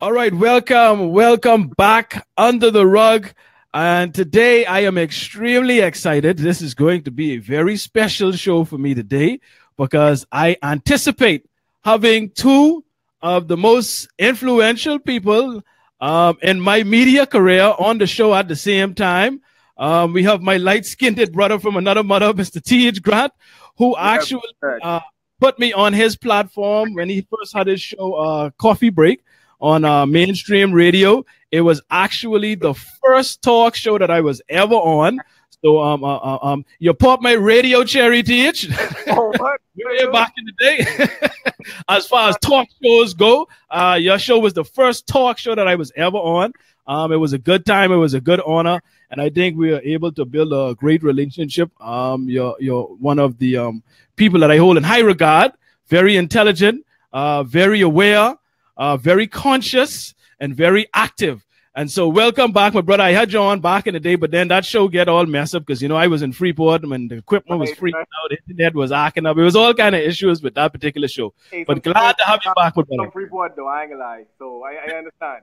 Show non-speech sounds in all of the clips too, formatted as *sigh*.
All right, welcome, welcome back under the rug. And today I am extremely excited. This is going to be a very special show for me today because I anticipate having two of the most influential people um, in my media career on the show at the same time. Um, we have my light skinned brother from another mother, Mr. T.H. Grant, who actually uh, put me on his platform when he first had his show, uh, Coffee Break on uh, mainstream radio. It was actually the first talk show that I was ever on. So um uh, uh um you pop my radio cherry Teej. *laughs* Oh, Way *laughs* back in the day. *laughs* as far as talk shows go, uh your show was the first talk show that I was ever on. Um it was a good time, it was a good honor, and I think we were able to build a great relationship. Um you're you're one of the um people that I hold in high regard, very intelligent, uh very aware, uh, very conscious and very active. And so, welcome back, my brother. I had you on back in the day, but then that show get all messed up because you know I was in Freeport and the equipment was freaking out, the internet was acting up. It was all kind of issues with that particular show. Hey, but glad to have you back, my brother. Freeport, though, I ain't gonna lie. So I, I understand.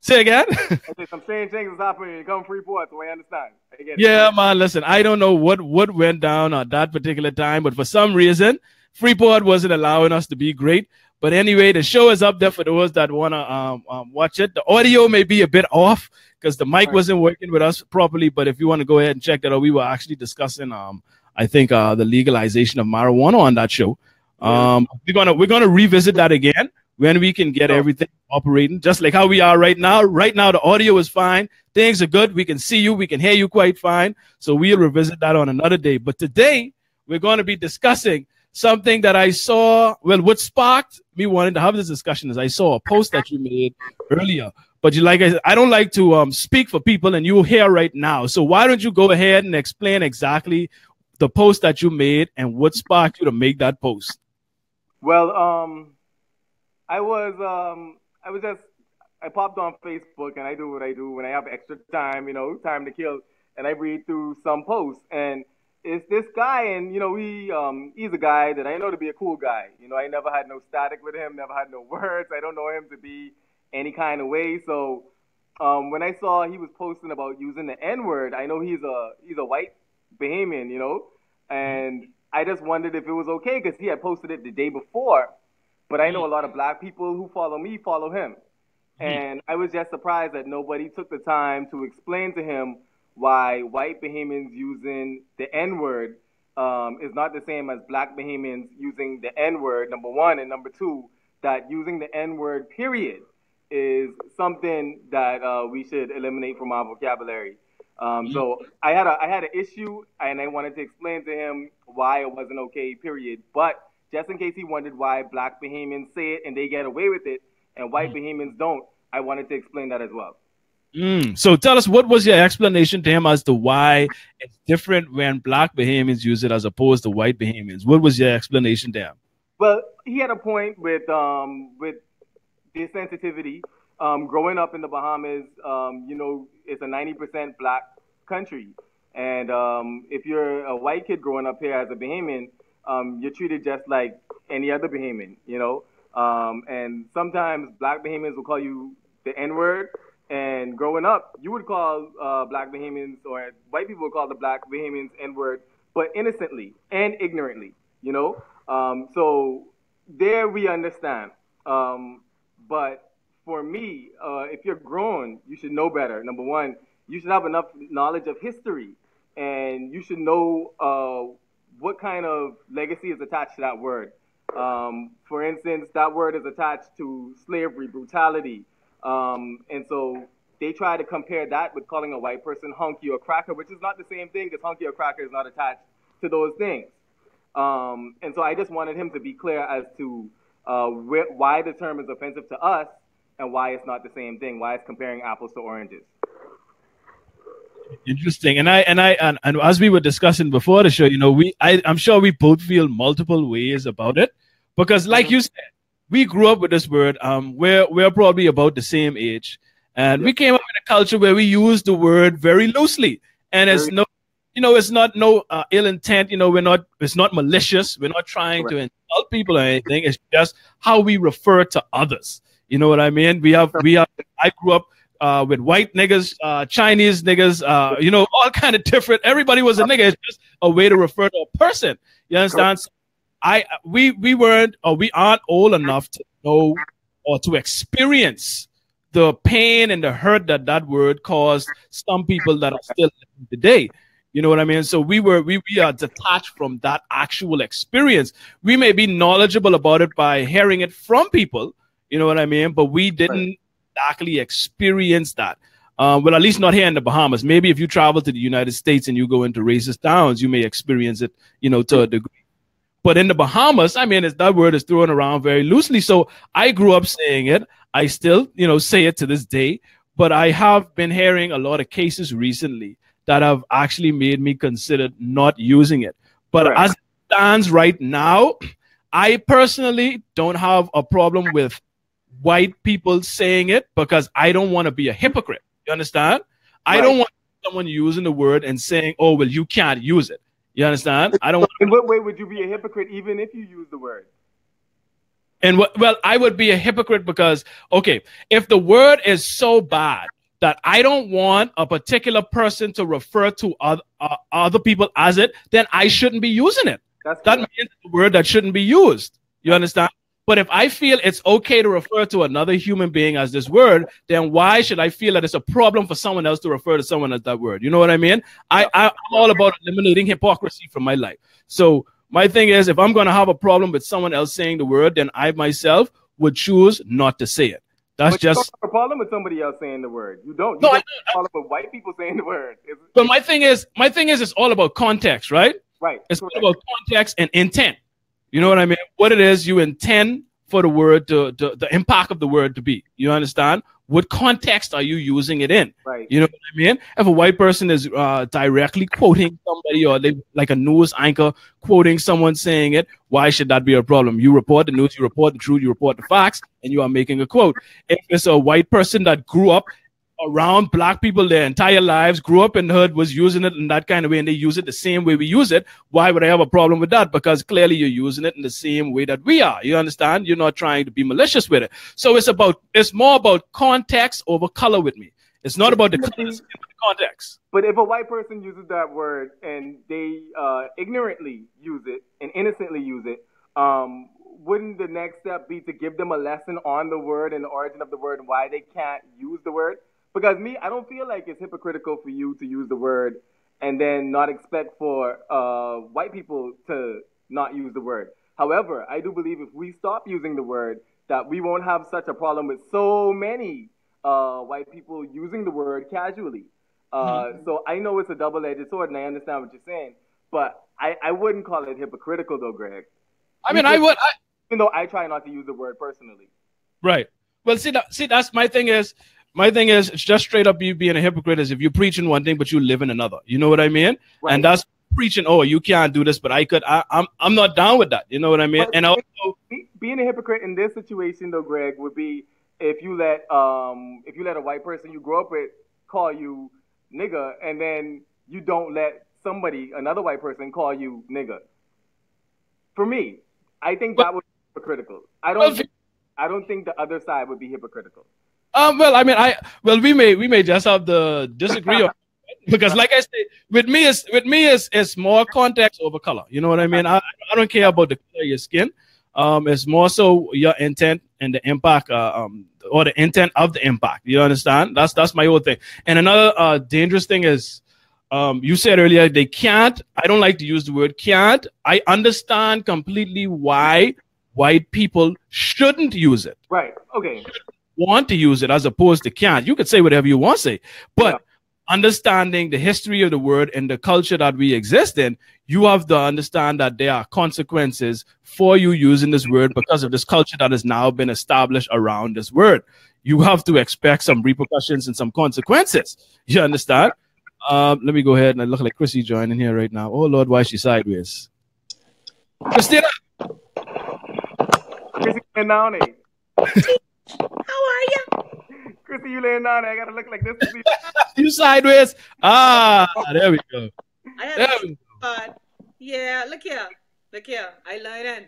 Say again. okay, some strange things is happening. You come Freeport, so I understand. I yeah, man. Listen, I don't know what what went down at that particular time, but for some reason, Freeport wasn't allowing us to be great. But anyway, the show is up there for those that want to um, um, watch it. The audio may be a bit off because the mic right. wasn't working with us properly. But if you want to go ahead and check that out, we were actually discussing, um, I think, uh, the legalization of marijuana on that show. Um, we're gonna we're gonna revisit that again when we can get everything operating, just like how we are right now. Right now, the audio is fine. Things are good. We can see you. We can hear you quite fine. So we'll revisit that on another day. But today, we're going to be discussing something that I saw. Well, what sparked me wanting to have this discussion is I saw a post that you made earlier. But you like I, said, I don't like to um, speak for people, and you're here right now. So why don't you go ahead and explain exactly the post that you made and what sparked you to make that post? Well, um, I was um, I was just I popped on Facebook and I do what I do when I have extra time, you know, time to kill, and I read through some posts and it's this guy, and you know, he um, he's a guy that I know to be a cool guy. You know, I never had no static with him, never had no *laughs* words. I don't know him to be any kind of way. So um, when I saw he was posting about using the N word, I know he's a he's a white Bahamian, you know, and I just wondered if it was okay because he had posted it the day before. But I know a lot of black people who follow me follow him, and I was just surprised that nobody took the time to explain to him why white Bahamians using the N word um, is not the same as black Bahamians using the N word, number one. And number two, that using the N word, period, is something that uh, we should eliminate from our vocabulary. Um, so I had a I had an issue, and I wanted to explain to him why it wasn't okay. Period. But just in case he wondered why black Bahamians say it and they get away with it, and white mm. Bahamians don't, I wanted to explain that as well. Mm. So tell us what was your explanation to him as to why it's different when black Bahamians use it as opposed to white Bahamians. What was your explanation to him? Well, he had a point with um, with the sensitivity. Um, growing up in the Bahamas, um, you know, it's a 90% black country. And um, if you're a white kid growing up here as a Bahamian, um, you're treated just like any other Bahamian, you know. Um, and sometimes black Bahamians will call you the N word, and growing up, you would call uh, black Bahamians or white people would call the black Bahamians N word, but innocently and ignorantly, you know? Um, so there we understand. Um, but for me, uh, if you're grown, you should know better. Number one, you should have enough knowledge of history and you should know uh, what kind of legacy is attached to that word. Um, for instance, that word is attached to slavery, brutality, um, and so they try to compare that with calling a white person honky or cracker, which is not the same thing because honky or cracker is not attached to those things. Um, and so I just wanted him to be clear as to uh, wh- why the term is offensive to us and why it's not the same thing, why it's comparing apples to oranges. Interesting, and I and I and, and as we were discussing before the show, you know, we I, I'm sure we both feel multiple ways about it because, like mm-hmm. you said, we grew up with this word. Um, we're we're probably about the same age, and we came up in a culture where we use the word very loosely, and it's no, you know, it's not no uh, ill intent. You know, we're not. It's not malicious. We're not trying Correct. to insult people or anything. It's just how we refer to others. You know what I mean? We have we have. I grew up uh, with white niggas, uh, Chinese niggas, uh, you know, all kind of different. Everybody was a nigga. It's just a way to refer to a person. You understand? So I we we weren't or we aren't old enough to know or to experience the pain and the hurt that that word caused some people that are still living today. You know what I mean? So we were we, we are detached from that actual experience. We may be knowledgeable about it by hearing it from people, you know what I mean? But we didn't actually experience that. Um, well, at least not here in the Bahamas. Maybe if you travel to the United States and you go into racist towns, you may experience it, you know, to a degree. But in the Bahamas, I mean, that word is thrown around very loosely. So I grew up saying it. I still, you know, say it to this day. But I have been hearing a lot of cases recently that have actually made me consider not using it. But right. as it stands right now, I personally don't have a problem with white people saying it because I don't want to be a hypocrite. You understand? Right. I don't want someone using the word and saying, "Oh, well, you can't use it." You understand? I don't. In what way would you be a hypocrite even if you use the word? And what? Well, I would be a hypocrite because okay, if the word is so bad that I don't want a particular person to refer to other, uh, other people as it, then I shouldn't be using it. That's that means a word that shouldn't be used. You understand? But if I feel it's okay to refer to another human being as this word, then why should I feel that it's a problem for someone else to refer to someone as that word? You know what I mean? I, I am all about eliminating hypocrisy from my life. So my thing is, if I'm going to have a problem with someone else saying the word, then I myself would choose not to say it. That's but just a problem with somebody else saying the word. You don't. You no, don't I, problem with white people saying the word. but my thing is, my thing is, it's all about context, right? Right. It's all about context and intent. You know what I mean? What it is you intend for the word to, to, the impact of the word to be. You understand? What context are you using it in? Right. You know what I mean? If a white person is uh, directly quoting somebody or they like a news anchor quoting someone saying it, why should that be a problem? You report the news, you report the truth, you report the facts, and you are making a quote. If it's a white person that grew up around black people their entire lives, grew up in hood, was using it in that kind of way, and they use it the same way we use it. Why would I have a problem with that? Because clearly you're using it in the same way that we are. You understand? You're not trying to be malicious with it. So it's about it's more about context over color with me. It's not about the context. But if a white person uses that word and they uh, ignorantly use it and innocently use it, um, wouldn't the next step be to give them a lesson on the word and the origin of the word and why they can't use the word? Because me, I don't feel like it's hypocritical for you to use the word and then not expect for uh, white people to not use the word. However, I do believe if we stop using the word, that we won't have such a problem with so many uh, white people using the word casually. Uh, mm-hmm. So I know it's a double-edged sword, and I understand what you're saying, but I, I wouldn't call it hypocritical, though, Greg. I mean, I would. I... Even though I try not to use the word personally. Right. Well, see, that, see, that's my thing is my thing is it's just straight up you being a hypocrite is if you're preaching one thing but you live in another. You know what I mean? Right. And that's preaching. Oh, you can't do this, but I could. I, am I'm, I'm not down with that. You know what I mean? But and also being a hypocrite in this situation though, Greg, would be if you let um if you let a white person you grew up with call you nigga, and then you don't let somebody another white person call you nigga. For me, I think that would be hypocritical. I don't. Well, think, I don't think the other side would be hypocritical. Um, well, I mean, I well, we may we may just have the disagree *laughs* because, like I said, with me is with me is is more context over color. You know what I mean? I, I don't care about the color of your skin. Um, it's more so your intent and the impact, uh, um, or the intent of the impact. You understand? That's that's my whole thing. And another uh, dangerous thing is, um, you said earlier they can't. I don't like to use the word can't. I understand completely why white people shouldn't use it. Right. Okay want to use it as opposed to can't. You could say whatever you want to say, but yeah. understanding the history of the word and the culture that we exist in, you have to understand that there are consequences for you using this word because of this culture that has now been established around this word. You have to expect some repercussions and some consequences. You understand? Um, let me go ahead and I look like Chrissy joining here right now. Oh Lord, why is she sideways? Christina. Chrissy down *laughs* How are you? Chrissy, you laying down there. I gotta look like this. *laughs* you sideways. Ah, there we go. I have there we go. Yeah, look here. Look here. I learning.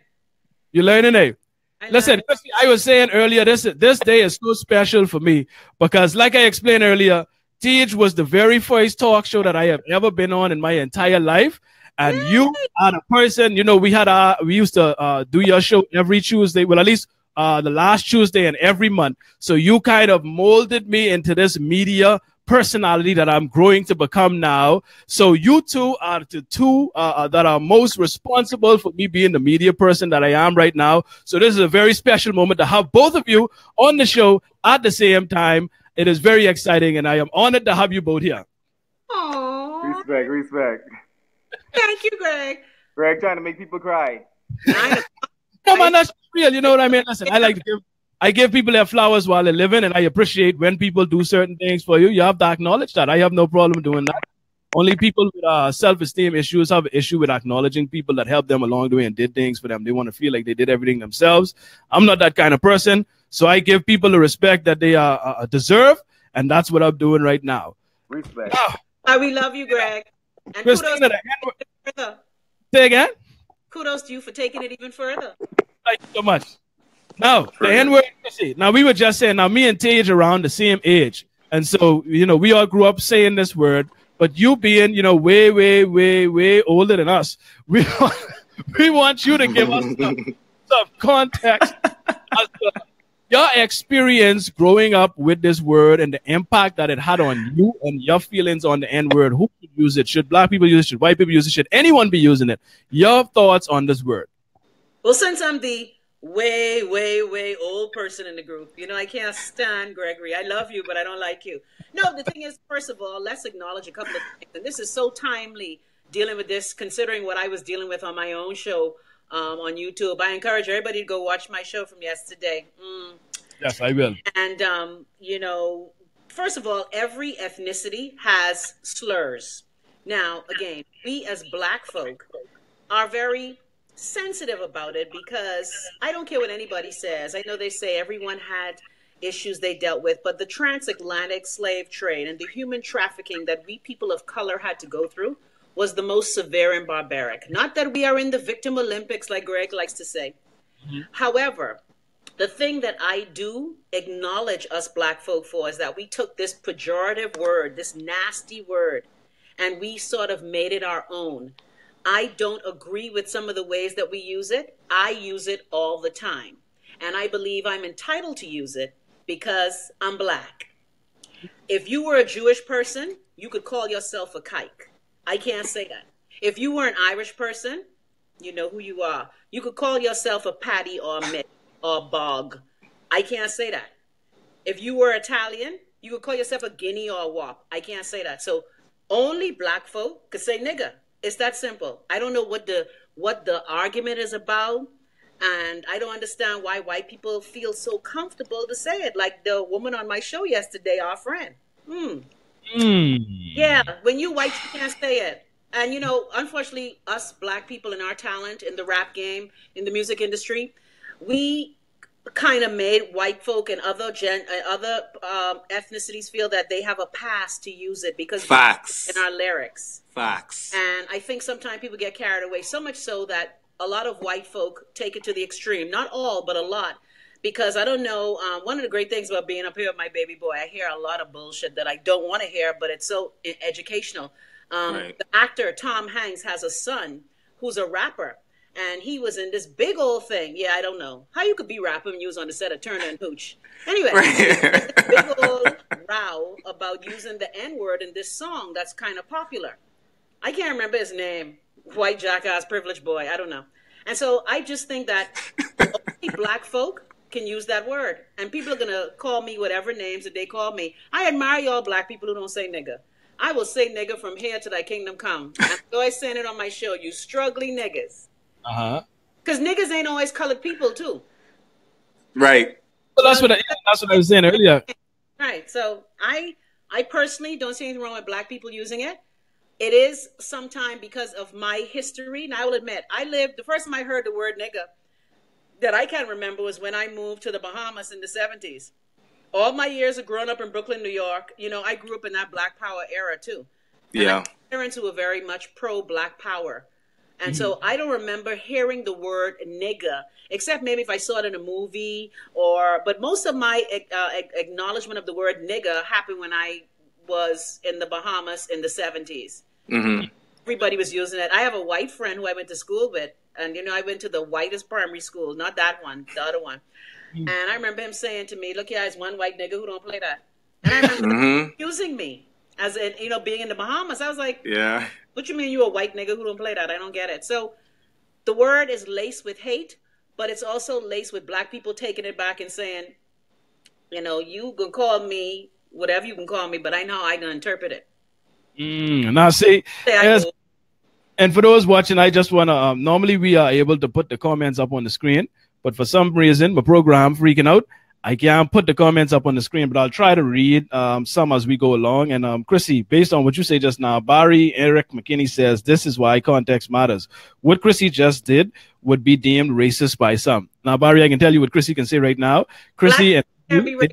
You learning, eh? I I Listen, love I was saying earlier, this this day is so special for me because, like I explained earlier, Teej was the very first talk show that I have ever been on in my entire life. And you are the person, you know, we had a, we used to uh, do your show every Tuesday. Well, at least uh, the last Tuesday and every month. So you kind of molded me into this media personality that I'm growing to become now. So you two are the two uh, uh, that are most responsible for me being the media person that I am right now. So this is a very special moment to have both of you on the show at the same time. It is very exciting, and I am honored to have you both here. Aww. Respect, respect. Thank you, Greg. Greg trying to make people cry. I No man, that's real. You know what I mean? Listen, I like to give I give people their flowers while they're living, and I appreciate when people do certain things for you. You have to acknowledge that. I have no problem doing that. Only people with uh, self-esteem issues have an issue with acknowledging people that helped them along the way and did things for them. They want to feel like they did everything themselves. I'm not that kind of person, so I give people the respect that they uh, uh, deserve, and that's what I'm doing right now. Respect. Uh, we love you, Greg. And kudos, Christina, the further. say again. kudos to you for taking it even further. Thank you so much. Now, the N word. Now, we were just saying, now, me and Teej around the same age. And so, you know, we all grew up saying this word, but you being, you know, way, way, way, way older than us, *laughs* we want, we want you to give us some, *laughs* some context as to your experience growing up with this word and the impact that it had on you and your feelings on the N word. Who should use it? Should black people use it? Should white people use it? Should anyone be using it? Your thoughts on this word? Well, since I'm the way, way, way old person in the group, you know, I can't stand Gregory. I love you, but I don't like you. No, the thing is, first of all, let's acknowledge a couple of things. And this is so timely dealing with this, considering what I was dealing with on my own show um, on YouTube. I encourage everybody to go watch my show from yesterday. Mm. Yes, I will. And, um, you know, first of all, every ethnicity has slurs. Now, again, we as black folk are very sensitive about it because I don't care what anybody says. I know they say everyone had issues they dealt with, but the transatlantic slave trade and the human trafficking that we people of color had to go through was the most severe and barbaric. Not that we are in the victim Olympics, like Greg likes to say. Mm-hmm. However, the thing that I do acknowledge us black folk for is that we took this pejorative word, this nasty word, and we sort of made it our own. I don't agree with some of the ways that we use it. I use it all the time. And I believe I'm entitled to use it because I'm black. If you were a Jewish person, you could call yourself a kike. I can't say that. If you were an Irish person, you know who you are. You could call yourself a paddy or a mitt or a bog. I can't say that. If you were Italian, you could call yourself a guinea or a wop. I can't say that. So only black folk could say nigger. It's that simple. I don't know what the what the argument is about, and I don't understand why white people feel so comfortable to say it. Like the woman on my show yesterday, our friend. Hmm. Mm. Yeah, when you white, you can't say it. And you know, unfortunately, us black people in our talent in the rap game, in the music industry, we kind of made white folk and other gen, uh, other um, ethnicities feel that they have a pass to use it because Facts. in our lyrics. Facts. And I think sometimes people get carried away so much so that a lot of white folk take it to the extreme. Not all, but a lot. Because I don't know, um, one of the great things about being up here with my baby boy, I hear a lot of bullshit that I don't want to hear, but it's so educational. Um, Right. The actor Tom Hanks has a son who's a rapper, and he was in this big old thing. Yeah, I don't know how you could be rapping when you was on the set of Turner and Hooch. Anyway, Right. big old row about using the N word in this song that's kind of popular. I can't remember his name. White jackass, privileged boy. I don't know. And so I just think that only black folk can use that word. And people are going to call me whatever names that they call me. I admire y'all black people who don't say nigga. I will say nigga from here to thy kingdom come. I'm always saying it on my show. You struggling niggas. Uh huh. Because niggas ain't always colored people, too. right. Well, that's what I, that's what I was saying earlier. Right. So I I personally don't see anything wrong with black people using it. It is sometime because of my history. And I will admit, I lived the first time I heard the word nigga that I can remember was when I moved to the Bahamas in the 70s. All my years of growing up in Brooklyn, New York, you know, I grew up in that black power era too. And Yeah. had parents who were very much pro black power. And so I don't remember hearing the word nigga, except maybe if I saw it in a movie or, but most of my uh, acknowledgement of the word nigga happened when I was in the Bahamas in the 70s. Mm-hmm. Everybody was using it. I have a white friend who I went to school with, and you know, I went to the whitest primary school, not that one, the other one. And I remember him saying to me, "Look, yeah, it's one white nigga who don't play that." And I remember Mhm. using me as in, you know, being in the Bahamas. I was like, Yeah. "What you mean you a white nigga who don't play that? I don't get it." So, the word is laced with hate, but it's also laced with black people taking it back and saying, "You know, you can call me whatever you can call me, but I know I can interpret it." Mm, now, see, Say I Yes. and for those watching, I just want to. Um, normally, we are able to put the comments up on the screen, but for some reason, my program freaking out. I can't put the comments up on the screen, but I'll try to read um, some as we go along. And um, Chrissy, based on what you say just now, Barry Eric McKinney says this is why context matters. What Chrissy just did would be deemed racist by some. Now, Barry, I can tell you what Chrissy can say right now. Chrissy and can't they,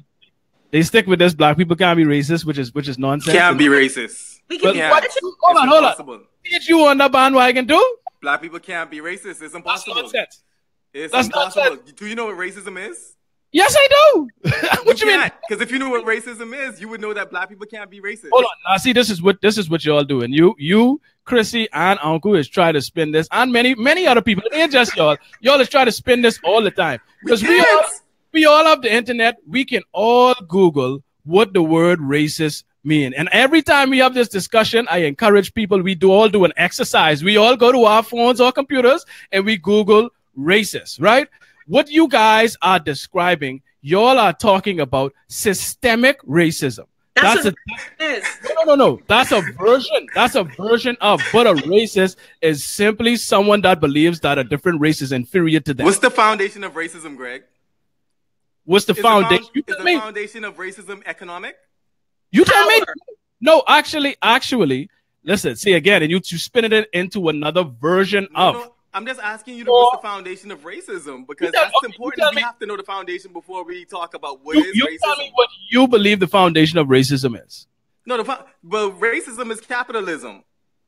they stick with this. Black people can't be racist, which is which is nonsense. Can't be racist. we can Yeah. what? Hold on, it's hold on. impossible. Get you on the bandwagon too? Black people can't be racist. It's That's impossible. nonsense. It's That's impossible. Do you know what racism is? Yes, I do. *laughs* what you mean? Because if you knew what racism is, you would know that black people can't be racist. Hold on. Now, see, this is what this is what y'all doing. You, you, Chrissy, and Uncle is trying to spin this, and many, many other people. It ain't just y'all. Y'all is trying to spin this all the time because we, all, we all have the internet. We can all Google what the word racist mean, and every time we have this discussion, I encourage people. We do all do an exercise. We all go to our phones or computers and we Google racist, right? What you guys are describing, y'all are talking about systemic racism. That's, That's what a no, no, no. That's a version. That's a version of. But a racist is simply someone that believes that a different race is inferior to them. What's the foundation of racism, Greg? What's the Is foundation? The found- is the me. foundation of racism economic? You tell me. No, actually, actually, listen. See again, and you you spin it into another version No, of. no, I'm just asking you to Or- what's the foundation of racism because tell- that's okay, important. We me. have to know the foundation before we talk about what You, is you racism. tell me what you believe the foundation of racism is. No, the fo- well, racism is capitalism.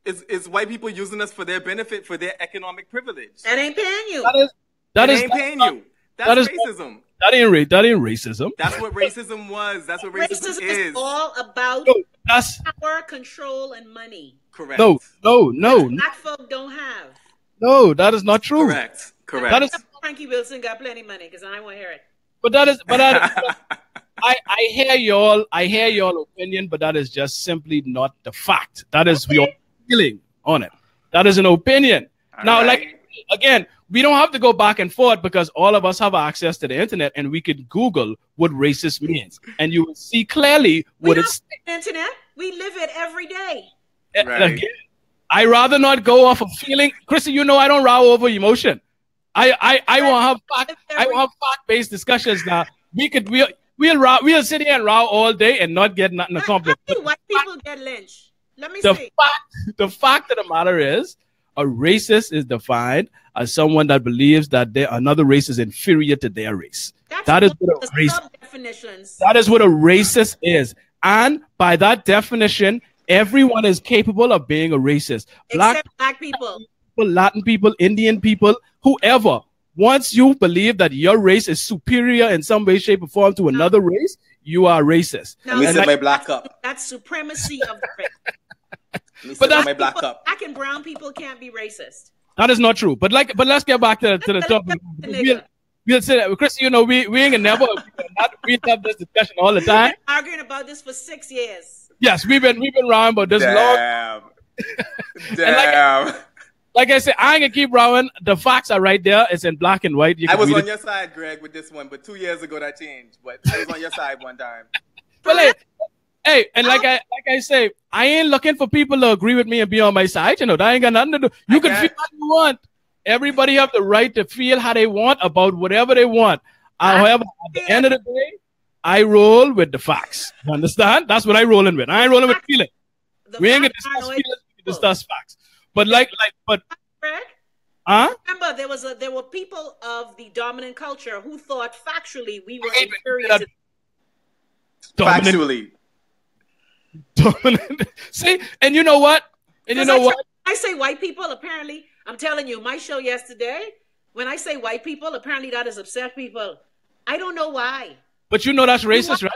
Is it's white people using us for their benefit, for their economic privilege. That ain't paying you. That is that It is ain't paying you. That's that is- racism. that ain't ra- that ain't racism. That's what racism was. That's what racism, Racism is. is all about No, that's power, control, and money. Correct. no, no, no, Black folk don't have. No. That is not true. Correct. Correct. That is, Frankie Wilson got plenty of money because I won't hear it. but that is, but that. *laughs* I, I hear y'all I hear y'all opinion, but that is just simply not the fact. That is your feeling on it. That is an opinion. now, Alright. like again, we don't have to go back and forth because all of us have access to the internet and we could Google what racist means, and you will see clearly what don't it's. internet. We live it every day. Right. Again, I rather not go off of feeling, Chrissy. You know I don't row over emotion. I I I won't have fact. I won't have fact based discussions now. We could we'll we'll row, we'll sit here and row all day and not get nothing How accomplished. do white people get lynched? Let me the see. fact the fact of the matter is a racist is defined as someone that believes that they, another race is inferior to their race That's that is what a definitions. that is what a racist is and by that definition everyone is capable of being a racist black Except black people. people latin people indian people whoever once you believe that your race is superior in some way shape or form to another race you are racist Now, Let me And like- my black cup. That's supremacy of the race. Let me But that's- my black People- cup. Black and brown people can't be racist. that is not true but like but let's get back to, to the topic we'll, we'll say that chris you know we, we ain't gonna never we have this discussion all the We've time been arguing about this for six years. Yes, we've been we've been around about this long. Damn. Damn. Like I said, I ain't gonna keep rowing. The facts are right there. It's in black and white. You I was on it. your side, Greg, with this one, but two years ago that changed. But I was on your side one time. *laughs* But hey, hey, and like I like I say, I ain't looking for people to agree with me and be on my side. You know, that ain't got nothing to do. You I can feel how you want. Everybody have the right to feel how they want about whatever they want. However, at the end of the day, I roll with the facts. You understand? That's what I roll rolling with. I ain't rolling with feeling. The We ain't gonna facts discuss feelings. We can discuss facts. But like, like, but Greg, huh? remember there was a there were people of the dominant culture who thought factually we were I hate when you inferior say to Dominant Factually. *laughs* dominant. See, and you know what? And you know I what? try- I say white people. Apparently, I'm telling you, my show yesterday, when I say white people, apparently that is upset people. I don't know why. But you know that's racist, right?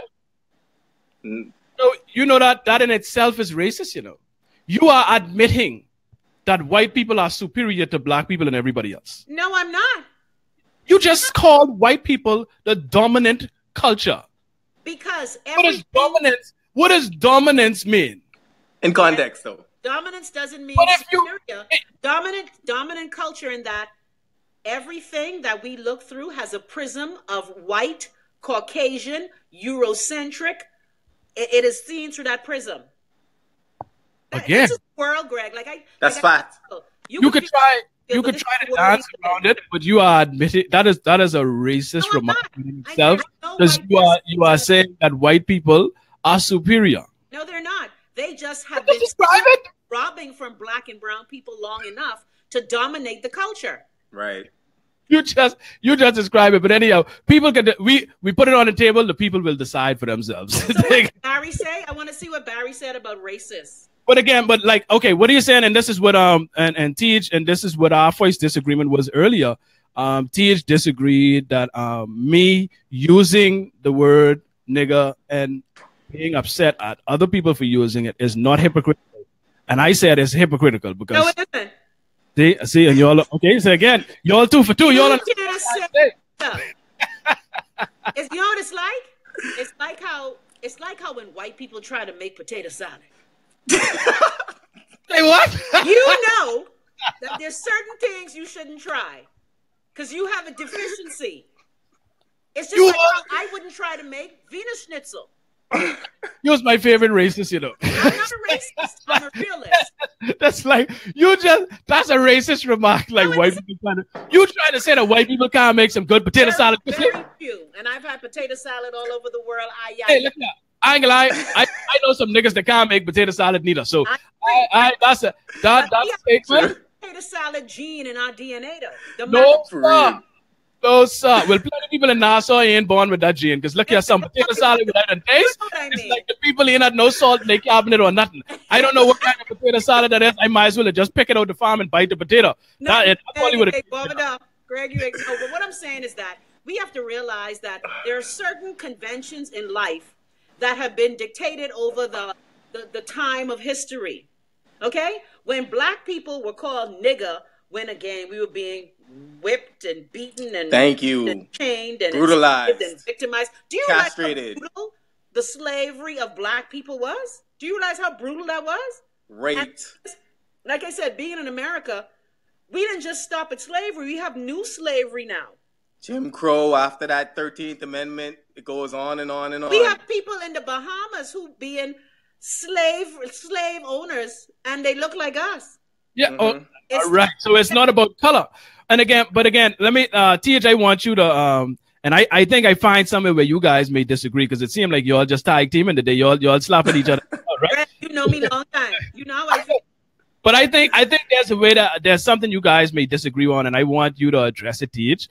Mm. So you know that that in itself is racist, you know. You are admitting that white people are superior to black people and everybody else. No, I'm not. You just called white people the dominant culture. Because What does everything, dominance? What does dominance mean? In context, though. dominance doesn't mean But if you- superior. dominant dominant culture in that everything that we look through has a prism of white, Caucasian, Eurocentric. It- it is seen through that prism. That- Again. This is the world, Greg. Like I That's like I- fact. You could try. feel, You could try to dance around it, but you are admitting that is that is a racist No, I'm remark not. in itself because you are you are saying that white people are superior. No, they're not. They just have been describe robbing from black and brown people long enough to dominate the culture. Right. *laughs* You just you just describe it, but anyhow, people can we we put it on the table. The people will decide for themselves. So *laughs* what did Barry say? I want to see what Barry said about racists. but again, but like, okay, what are you saying? And this is what um and and Teej, and this is what our first disagreement was earlier. Um, Teej disagreed that um me using the word nigger and being upset at other people for using it is not hypocritical, and I said it's hypocritical because No, it isn't. See, see, and y'all okay. So again, y'all two for two. Y'all. You on- can't say stuff. It's, you know what it's like? It's like how it's like how when white people try to make potato salad. Say what? You know that there's certain things you shouldn't try because you have a deficiency. It's just You like I wouldn't try to make Wiener Schnitzel. *laughs* He was my favorite racist, you know. I'm not a *laughs* racist. I'm a realist. *laughs* That's like you just that's a racist remark. Like No, white people trying to you trying to say that white people can't make some good potato Very, salad. very few. And I've had potato salad all over the world. I, Hey, look now. I ain't gonna lie. I, I know some niggas that can't make potato salad neither. So I, I that's a that that's a potato salad gene in our DNA, though. The No For sir. real. No sir. Well, plenty of people in Nassau ain't born with that gene. Because look at some potato salad without a You taste. know what I It's like the people ain't had no salt in their cabinet or nothing. I don't know what kind of potato salad that is. I might as well just pick it out the farm and bite the potato. No, that, Greg, I probably would you have. ain't up. Greg, you. No, but what I'm saying is that we have to realize that there are certain conventions in life that have been dictated over the, the, the time of history. Okay? When black people were called nigger, when again we were being whipped and beaten and, Thank you. and chained and Brutalized. and victimized. Do you Castrated. realize how brutal the slavery of black people was? Do you realize how brutal that was? Raped. like I said, being in America, we didn't just stop at slavery. We have new slavery now. Jim Crow after that 13th Amendment. It goes on and on and on. We have people in the Bahamas who being slave slave owners and they look like us. Yeah. Oh, Mhm. It's all right. So it's not about color. And again, but again, let me uh TH, I want you to um and I, I think I find somewhere where you guys may disagree because it seemed like y'all just tag teaming today. Y'all y'all slapping each other, *laughs* right? You know me long time. You know how I feel. But I think I think there's a way that there's something you guys may disagree on, and I want you to address it, Teej.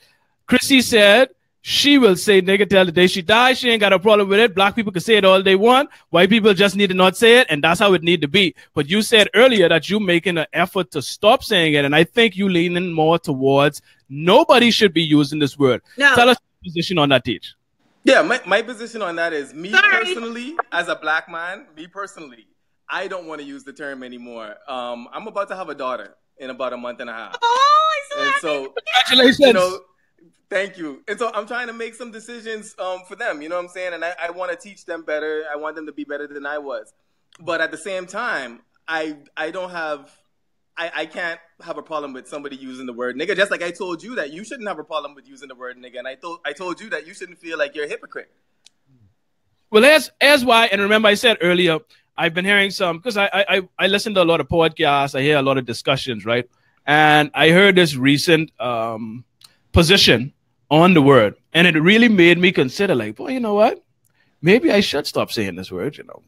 Chrissy said she will say nigga till the day she dies. She ain't got a problem with it. Black people can say it all they want. White people just need to not say it, and that's how it need to be. But you said earlier that you making an effort to stop saying it, and I think you leaning more towards nobody should be using this word. No. Tell us your position on that, Teej. Yeah, my, my position on that is me Sorry. personally, as a black man, me personally, I don't want to use the term anymore. Um, I'm about to have a daughter in about a month and a half. Oh, I'm so And happy. so, Congratulations. you know, thank you. And so I'm trying to make some decisions um, for them, you know what I'm saying? And I, I want to teach them better. I want them to be better than I was. But at the same time, I I don't have I, I can't have a problem with somebody using the word nigga, just like I told you that you shouldn't have a problem with using the word nigga. And I told I told you that you shouldn't feel like you're a hypocrite. Well, as as why, and remember I said earlier, I've been hearing some because I, I I listen to a lot of podcasts, I hear a lot of discussions, right? And I heard this recent um, position on the word, and it really made me consider, like, well, you know what? Maybe I should stop saying this word, you know.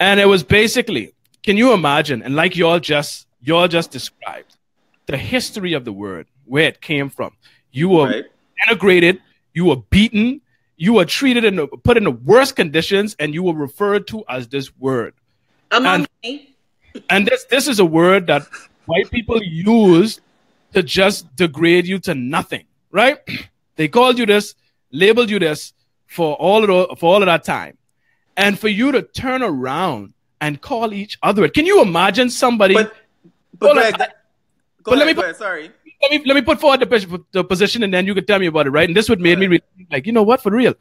And it was basically, can you imagine? And like y'all just y'all just described, the history of the word, where it came from. You were Right? integrated, you were beaten, you were treated in the, put in the worst conditions, and you were referred to as this word. Among and- me. And this this is a word that white people use to just degrade you to nothing, right? They called you this, labeled you this for all of the, for all of that time, and for you to turn around and call each other. Can you imagine somebody? But, but, Greg, that, but ahead, let me put, ahead, sorry. let me let me put forward the, the position, and then you can tell me about it, right? And this would made me really, like, you know what, for real.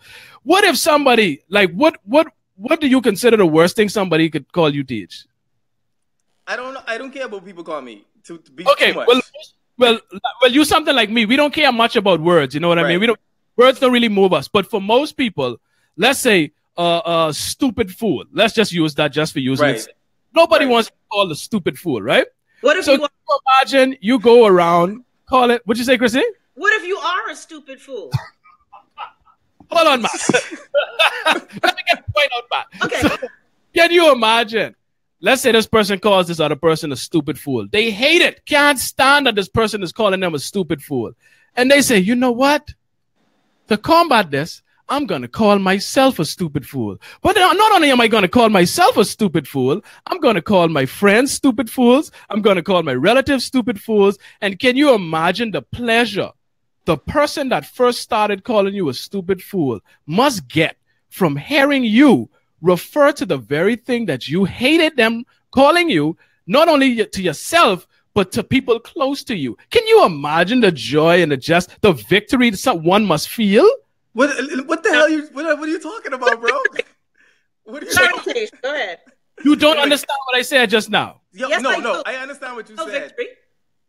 What if somebody like what what what do you consider the worst thing somebody could call you, Teej? I don't. I don't care about people call me to, to be Okay, well, well, well, you something like me. We don't care much about words. You know what I mean? We don't. Words don't really move us. But for most people, let's say uh, uh stupid fool. Let's just use that just for using Right. it. Nobody Right. wants to call a stupid fool, right? What if So you are, you imagine you go around call it. What'd you say, Chrissy? what if you are a stupid fool? *laughs* Hold on, Matt. *laughs* *laughs* Let me get the point out, Matt. Okay. So, can you imagine? Let's say this person calls this other person a stupid fool. They hate it, can't stand that this person is calling them a stupid fool. And they say, you know what? To combat this, I'm going to call myself a stupid fool. But not only am I going to call myself a stupid fool, I'm going to call my friends stupid fools. I'm going to call my relatives stupid fools. And can you imagine the pleasure the person that first started calling you a stupid fool must get from hearing you refer to the very thing that you hated them calling you, not only to yourself, but to people close to you. Can you imagine the joy and the just the victory that one must feel? What what the hell? are You what, what are you talking about, bro? *laughs* What are you Sorry, talking? Tish, go ahead. You don't understand what I said just now. Yo, Yes, no, I no, do. I understand what you No said, victory.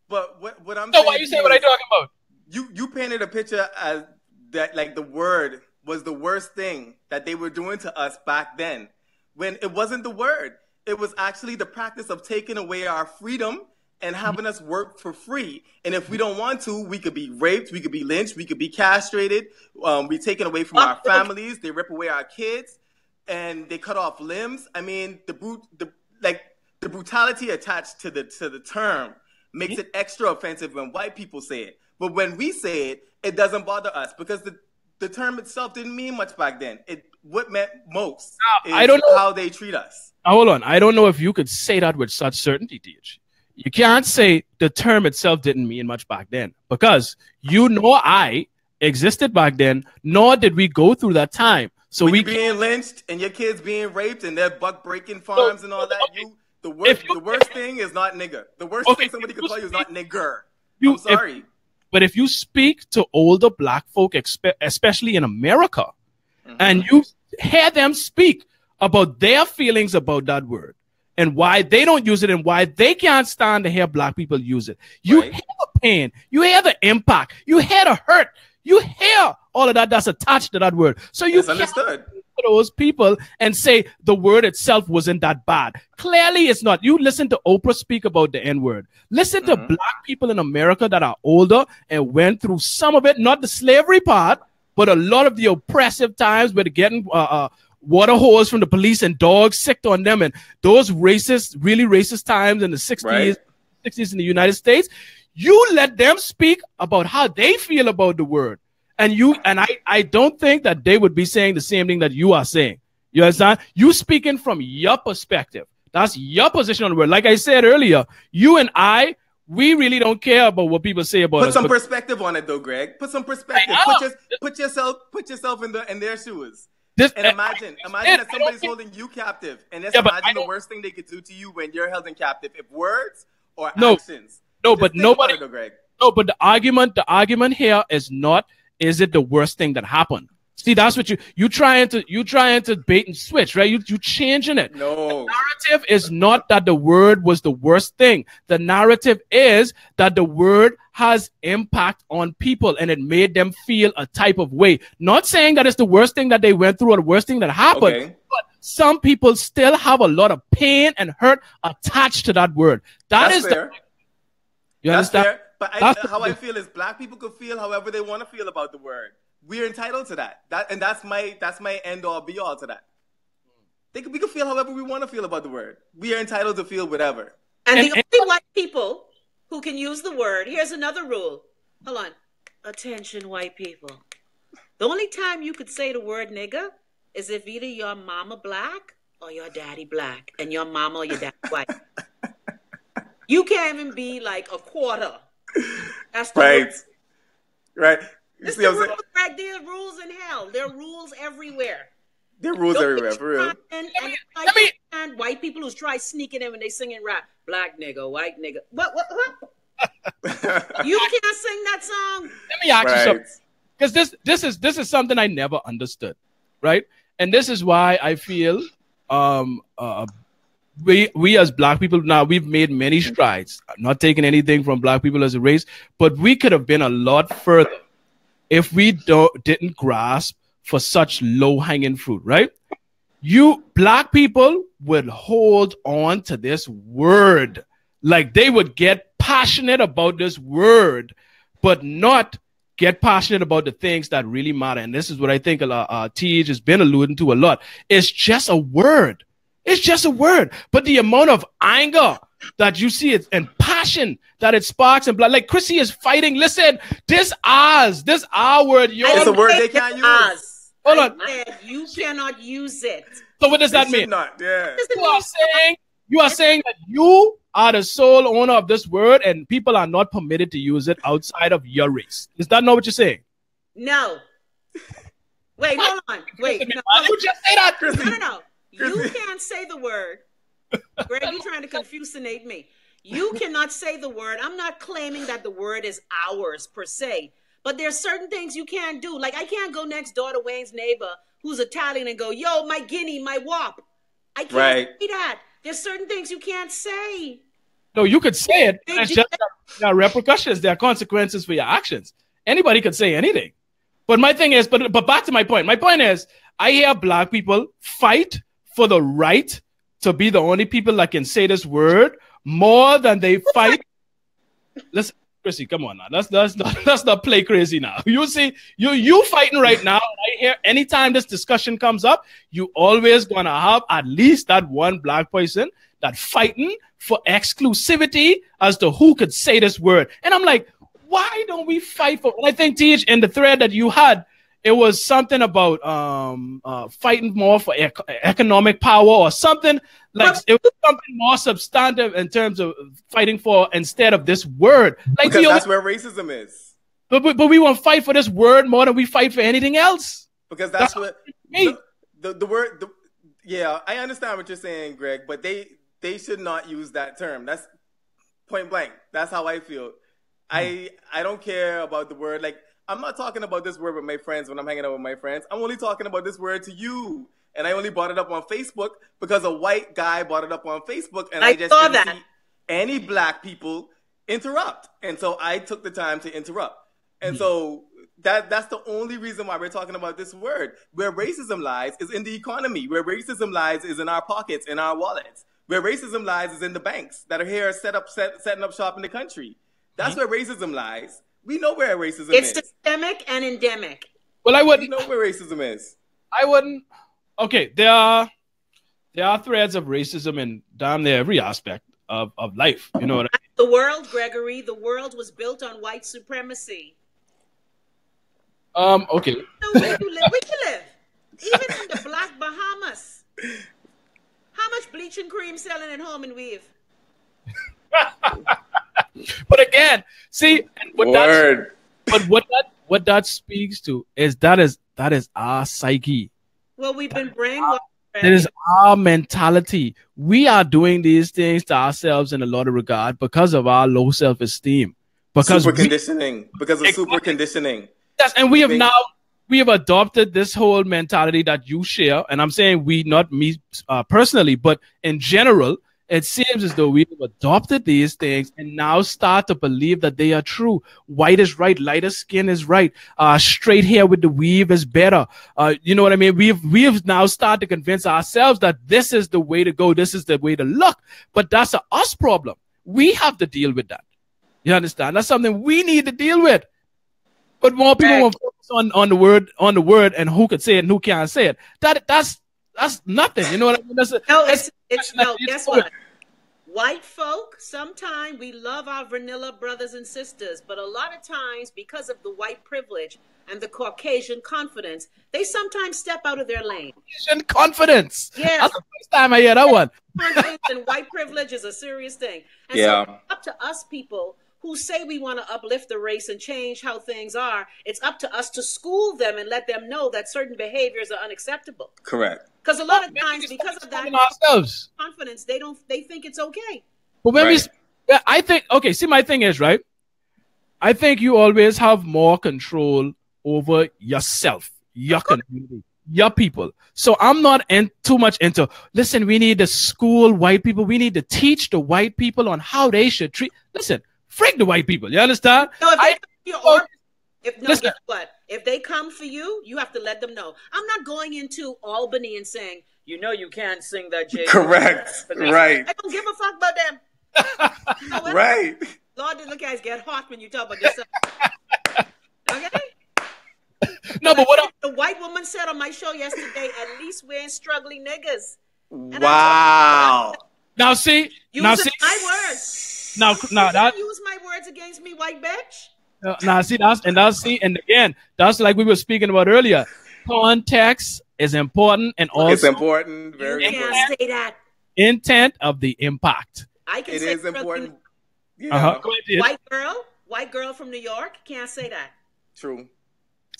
but what what I'm So saying why you to say what I'm talking about? you you painted a picture as that like the word was the worst thing that they were doing to us back then. When it wasn't the word it was actually the practice of taking away our freedom and having us work for free. And if we don't want to we could be raped we could be lynched we could be castrated. Um, we taken away from our families they rip away our kids and they cut off limbs. I mean the brute the like the brutality attached to the to the term makes it extra offensive when white people say it. But when we say it, it doesn't bother us because the, the term itself didn't mean much back then. It what meant most Now, is I don't know- how they treat us. Now, hold on. I don't know if you could say that with such certainty, DH. You can't say the term itself didn't mean much back then because you nor I existed back then, nor did we go through that time. So when we being lynched and your kids being raped and they're buck breaking farms and all that, okay. you the worst you- the worst thing is not nigger. The worst Okay, thing somebody could call you is not nigger. You- I'm if- sorry. But if you speak to older black folk, expe- especially in America, Mhm. and you hear them speak about their feelings about that word and why they don't use it and why they can't stand to hear black people use it, you Right. hear the pain, you hear the impact, you hear the hurt, you hear all of that that's attached to that word. So you understood. To those people and say the word itself wasn't that bad. Clearly, it's not. You listen to Oprah speak about the N word. Listen to Mhm. black people in America that are older and went through some of it, not the slavery part, but a lot of the oppressive times where they're getting uh, uh, water hose from the police and dogs sicked on them and those racist, really racist times in the 60s, Right. 60s in the United States. You let them speak about how they feel about the word. And you and I, I don't think that they would be saying the same thing that you are saying. You understand? You speaking from your perspective. That's your position on the world. Like I said earlier, you and I, we really don't care about what people say about Put us. some perspective on it though, Greg. Put some perspective. Put, your, put yourself put yourself in the in their shoes. this, And imagine, imagine I that somebody's holding you captive, and just Yeah, imagine the worst thing they could do to you when you're held in captive. If words or No. actions. no, Just but nobody, though, Greg. no, but the argument, the argument here is not, is it the worst thing that happened? See, that's what you you trying to you trying to bait and switch, right? You you changing it. No, narrative is not that the word was the worst thing. The narrative is that the word has impact on people and it made them feel a type of way. Not saying that it's the worst thing that they went through or the worst thing that happened, okay. but some people still have a lot of pain and hurt attached to that word. That That's is fair. the you That's understand? fair. But I, That's the- how I feel is black people could feel however they want to feel about the word. We're entitled to that. That and that's my that's my end all be all to that. They could, we can feel however we want to feel about the word. We are entitled to feel whatever. And, And- the only white people who can use the word, here's another rule. Hold on. Attention, white people. The only time you could say the word nigger is if either your mama black or your daddy black, and your mama or your daddy white. *laughs* you can't even be like a quarter *laughs* That's the Right. rule. Right. You It's see the what I'm saying? rules, Greg. There are rules in hell. There are rules everywhere. There are rules Don't everywhere, for real. trying- And, let me- and white people who try sneaking in when they singing rap. Black nigga, white nigga. What? What? what? *laughs* You can't sing that song. Let me ask you something. because this this is this is something I never understood, right? And this is why I feel um uh we we as black people now we've made many strides. I'm not taking anything from black people as a race, but we could have been a lot further if we don't didn't grasp for such low hanging fruit, right? You black people would hold on to this word like they would get passionate about this word, but not get passionate about the things that really matter. And this is what I think a lot, uh, TH has been alluding to a lot. It's just a word. It's just a word. But the amount of anger that you see it and passion that it sparks and blood, like Chrissy is fighting. Listen, this ours, this our word. Your It's a I word they can't use. us. Hold on. you cannot use it. So what does that mean? Not. Yeah. Doesn't You are saying you are saying that you are the sole owner of this word, and people are not permitted to use it outside of your race. Is that not what you're saying? No. Wait, hold on. *laughs* Wait. No, Why you just say that, Chrissy. no, no, no. You can't say the word. Greg, you're trying to confusinate me. You cannot say the word. I'm not claiming that the word is ours per se, but there's certain things you can't do. Like I can't go next door to Wayne's neighbor who's Italian and go, "Yo, my guinea, my wop." I can't Right. say that. There's certain things you can't say. No, you could say it. They just there are repercussions. There are consequences for your actions. Anybody could say anything. But my thing is, but but back to my point. My point is, I hear black people fight for the right to be the only people that can say this word more than they fight. Listen, Chrissy, come on now. Let's let's not *laughs* let's not play crazy now. You see, you you fighting right now. I hear anytime this discussion comes up, you always gonna have at least that one black person that fighting for exclusivity as to who could say this word. And I'm like, why don't we fight for? And I think TH in the thread that you had, it was something about um uh, fighting more for ec- economic power or something like it was something more substantive in terms of fighting for instead of this word. Like Because that's where racism is. but, but but we won't fight for this word more than we fight for anything else. Because that's, That's what the, the the word. The, yeah, I understand what you're saying, Greg, but they they should not use that term. That's point blank. That's how I feel. I I don't care about the word. Like I'm not talking about this word with my friends when I'm hanging out with my friends. I'm only talking about this word to you. And I only brought it up on Facebook because a white guy brought it up on Facebook, and I, I just saw didn't that. see any black people interrupt. And so I took the time to interrupt. And hmm. so that that's the only reason why we're talking about this word. Where racism lies is in the economy. Where racism lies is in our pockets, in our wallets. Where racism lies is in the banks that are here set up set, setting up shop in the country. That's hmm. where racism lies. We know where racism It's is. It's systemic and endemic. Well, I wouldn't. know where racism is. I wouldn't. Okay, there are there are threads of racism in damn near every aspect of, of life. You know what I mean? The world, Gregory, the world was built on white supremacy. Um, okay. So where you live? Where you live? Even in the Black Bahamas. How much bleaching cream selling at home and weave? *laughs* But again, see what that but what that what that speaks to is that is that is our psyche. Well, we've been brainwashed. That is our mentality. We are doing these things to ourselves in a lot of regard because of our low self esteem. Because super we, conditioning. Because of super conditioning. yes, and we have Think- now we have adopted this whole mentality that you share, and I'm saying we, not me uh, personally, but in general, it seems as though we've adopted these things and now start to believe that they are true. White is right, lighter skin is right, uh, straight hair with the weave is better. Uh, you know what I mean? We've we've now started to convince ourselves that this is the way to go, this is the way to look. But that's a us problem. We have to deal with that. You understand? That's something we need to deal with. But more people will focus on, on the word on the word and who can say it and who can't say it. That that's that's nothing. You know what I mean? That's a, No, that's- it's it's no. Guess what? White folk, sometimes we love our vanilla brothers and sisters, but a lot of times, because of the white privilege and the Caucasian confidence, they sometimes step out of their lane. Asian confidence. Yes. That's the first time I hear that one. confidence and white privilege is a serious thing. And Yeah. so it's up to us people who who say we want to uplift the race and change how things are, it's up to us to school them and let them know that certain behaviors are unacceptable. Correct. Because a lot of times, because of that ourselves. confidence, they don't they think it's okay. But when Right. we, I think, okay, see, my thing is, right? I think you always have more control over yourself, your community, your people. So I'm not in too much into, listen, we need to school white people. We need to teach the white people on how they should treat. Listen, freak the white people. You understand? No, if they I- come to your if no, Listen. guess what? If they come for you, you have to let them know. I'm not going into Albany and saying, you know, you can't sing that J. Correct. Right. I don't give a fuck about them. You know? Right. Lord, did the guys get hot when you talk about yourself. okay? No, but what? I, the white woman said on my show yesterday, at least we're struggling niggas. Wow. now see, now see, my words. Now, now that, use my words against me, white bitch. Uh, now see that's and that's see and again that's like we were speaking about earlier. Context is important and It's important. Very you important. can't say that. intent of the impact. I can It say is struggling important. Yeah. Uh-huh. White girl, white girl from New York, can't say that. True.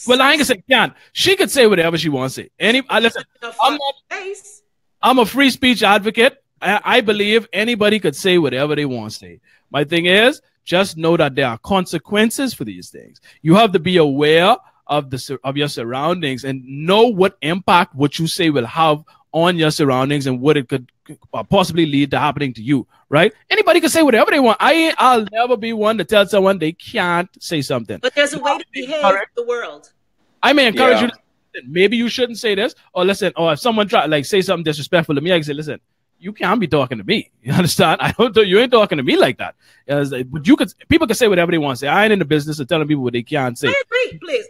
Well, I ain't gonna say can't. She could say whatever she wants to. Any, I listen. In a I'm fucking not. face. I'm a free speech advocate. I, I believe anybody could say whatever they want to say. My thing is, just know that there are consequences for these things. You have to be aware of the of your surroundings and know what impact what you say will have on your surroundings and what it could uh, possibly lead to happening to you. Right? Anybody can say whatever they want. I I'll never be one to tell someone they can't say something. But there's a way to behave in the world. I may encourage Yeah. you. To, listen, maybe you shouldn't say this, or listen, or if someone try like say something disrespectful to me, I can say, listen, you can't be talking to me. *laughs* You understand? I don't. You ain't talking to me like that. As- But you could. People can say whatever they want to say. I ain't in the business of telling people what they can't say. I agree, please.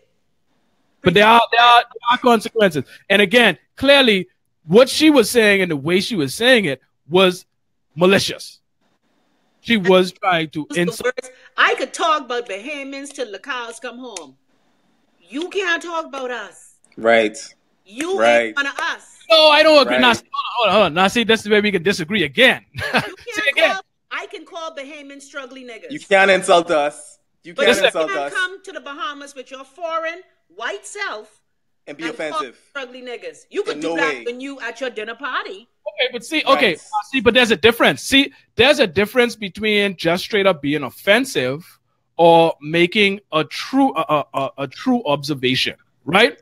But there are there are, there are consequences. And again, clearly, what she was saying and the way she was saying it was malicious. She was trying to insult. I could talk about Bahamians till the cows come home. You can't talk about us. Right. You Right. ain't one of us. No, I don't agree. Right. Now, see, hold on, hold on. Now, see, this is where we can disagree again. *laughs* You see, can't again, call, I can call Bahamians struggling niggas. You can't insult us. You can't you listen- insult can't us come to the Bahamas with your foreign white self and be and offensive. struggling niggas. You could In do no that way. when you at your dinner party. Okay, but see, okay, Right. see, but there's a difference. See, there's a difference between just straight up being offensive or making a true a, a, a, a true observation, right?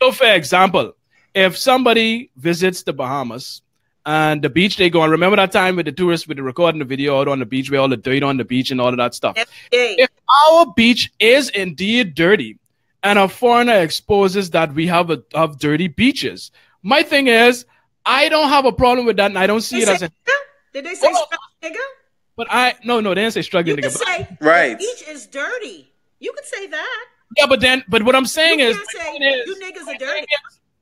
So, for example, if somebody visits the Bahamas and the beach they go on, remember that time with the tourists with the recording the video out on the beach where all the dirt on the beach and all of that stuff. Every day. If our beach is indeed dirty and a foreigner exposes that we have a, have dirty beaches, my thing is, I don't have a problem with that, and I don't see They it as a. nigga? Did they say Hold on. struggling nigga? But I no no they didn't say struggling You can nigga. But, say Right. the beach is dirty. You could say that. yeah, but then but what I'm saying You is, say is, you niggas are dirty.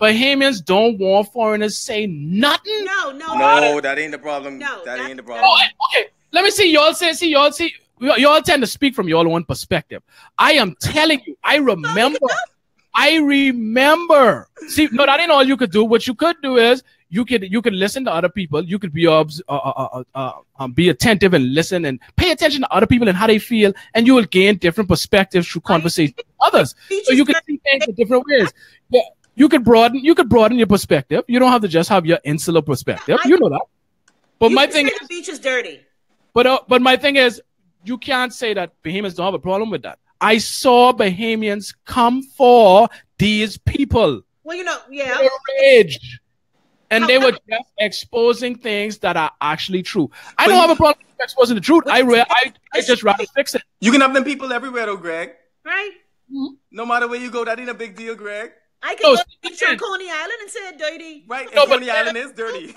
Bahamians don't want foreigners say nothing. No, no, No, that ain't the problem. No, that that- ain't the Oh, problem. I- okay. Let me see y'all say see y'all see y'all tend to speak from your own perspective. I am telling you, I remember. I remember. See, no, that ain't all you could do. What you could do is you could you could listen to other people. You could be obs- uh, uh, uh, uh, um, be attentive and listen and pay attention to other people and how they feel, and you will gain different perspectives through conversation with others. *laughs* So you can see things in different ways. Yeah, you could broaden you could broaden your perspective. You don't have to just have your insular perspective. I- You know that. But You my can thing say is, the beach is dirty. but uh, but my thing is, you can't say that Bahamians don't have a problem with that. I saw Bahamians come for these people, Well, you know, yeah. They rage, and they were just exposing things that are actually true. I But don't you- have a problem with exposing the truth. I re- I, I just rather fix it. You can have them people everywhere, though, Greg. Right? No matter where you go, that ain't a big deal, Greg. I could No, go to the beach on again. Coney Island and say it's dirty. Right? And No, but- Coney Island is dirty.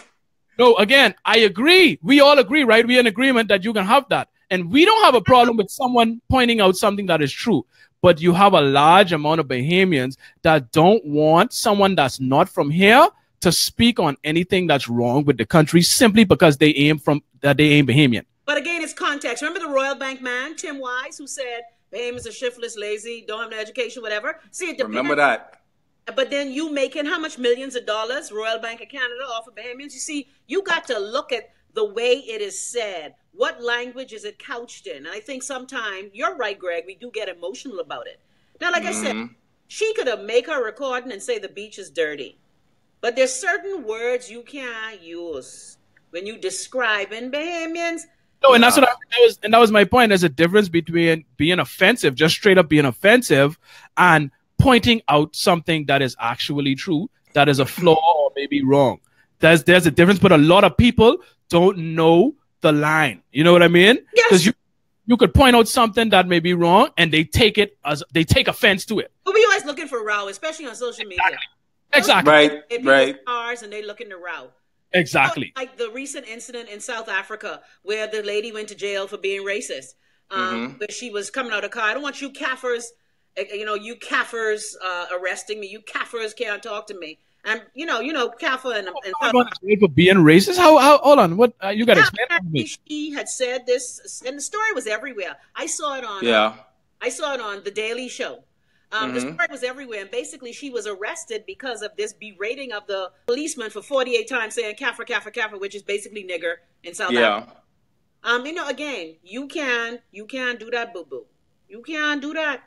No, again, I agree. We all agree, right? We're in agreement that you can have that. And we don't have a problem with someone pointing out something that is true. But you have a large amount of Bahamians that don't want someone that's not from here to speak on anything that's wrong with the country simply because they aim from that they ain't Bahamian. But again, it's context. Remember the Royal Bank man, Tim Wise, who said Bahamians are shiftless, lazy, don't have no education, whatever. See, it depends. Remember that. But then you making how much millions of dollars Royal Bank of Canada off of Bahamians? You see, you got to look at the way it is said. What language is it couched in? And I think sometimes you're right, Greg. We do get emotional about it. Now, like mm-hmm. I said, mm-hmm. she could have make her recording and say the beach is dirty, but there's certain words you can't use when you describing Bahamians. No, and that's what I, that was, and that was my point. There's a difference between being offensive, just straight up being offensive, and pointing out something that is actually true, that is a flaw or maybe wrong. There's there's a difference, but a lot of people don't know the line. You know what I mean? Because yes. you you could point out something that may be wrong, and they take it as they take offense to it. But we always looking for row, especially on social media. Exactly. Right. Right. Cars and they looking to row. Exactly. Like the recent incident in South Africa where the lady went to jail for being racist. Um, mm-hmm. But she was coming out of car. I don't want you Kafirs, eh, you know, you Kafirs uh, arresting me. You Kafirs can't talk to me. And you know, you know, Kafir and, and for being racist. How? How? Hold on. What uh, you got to explain? Me? She had said this, and the story was everywhere. I saw it on. Yeah. Uh, I saw it on the Daily Show. Um, mm-hmm. The story was everywhere, and basically, she was arrested because of this berating of the policeman for 48 times saying "kafir, kafir, kafir," which is basically nigger in South yeah. Africa. Um, you know, again, you can you can do that, boo boo. You can do that.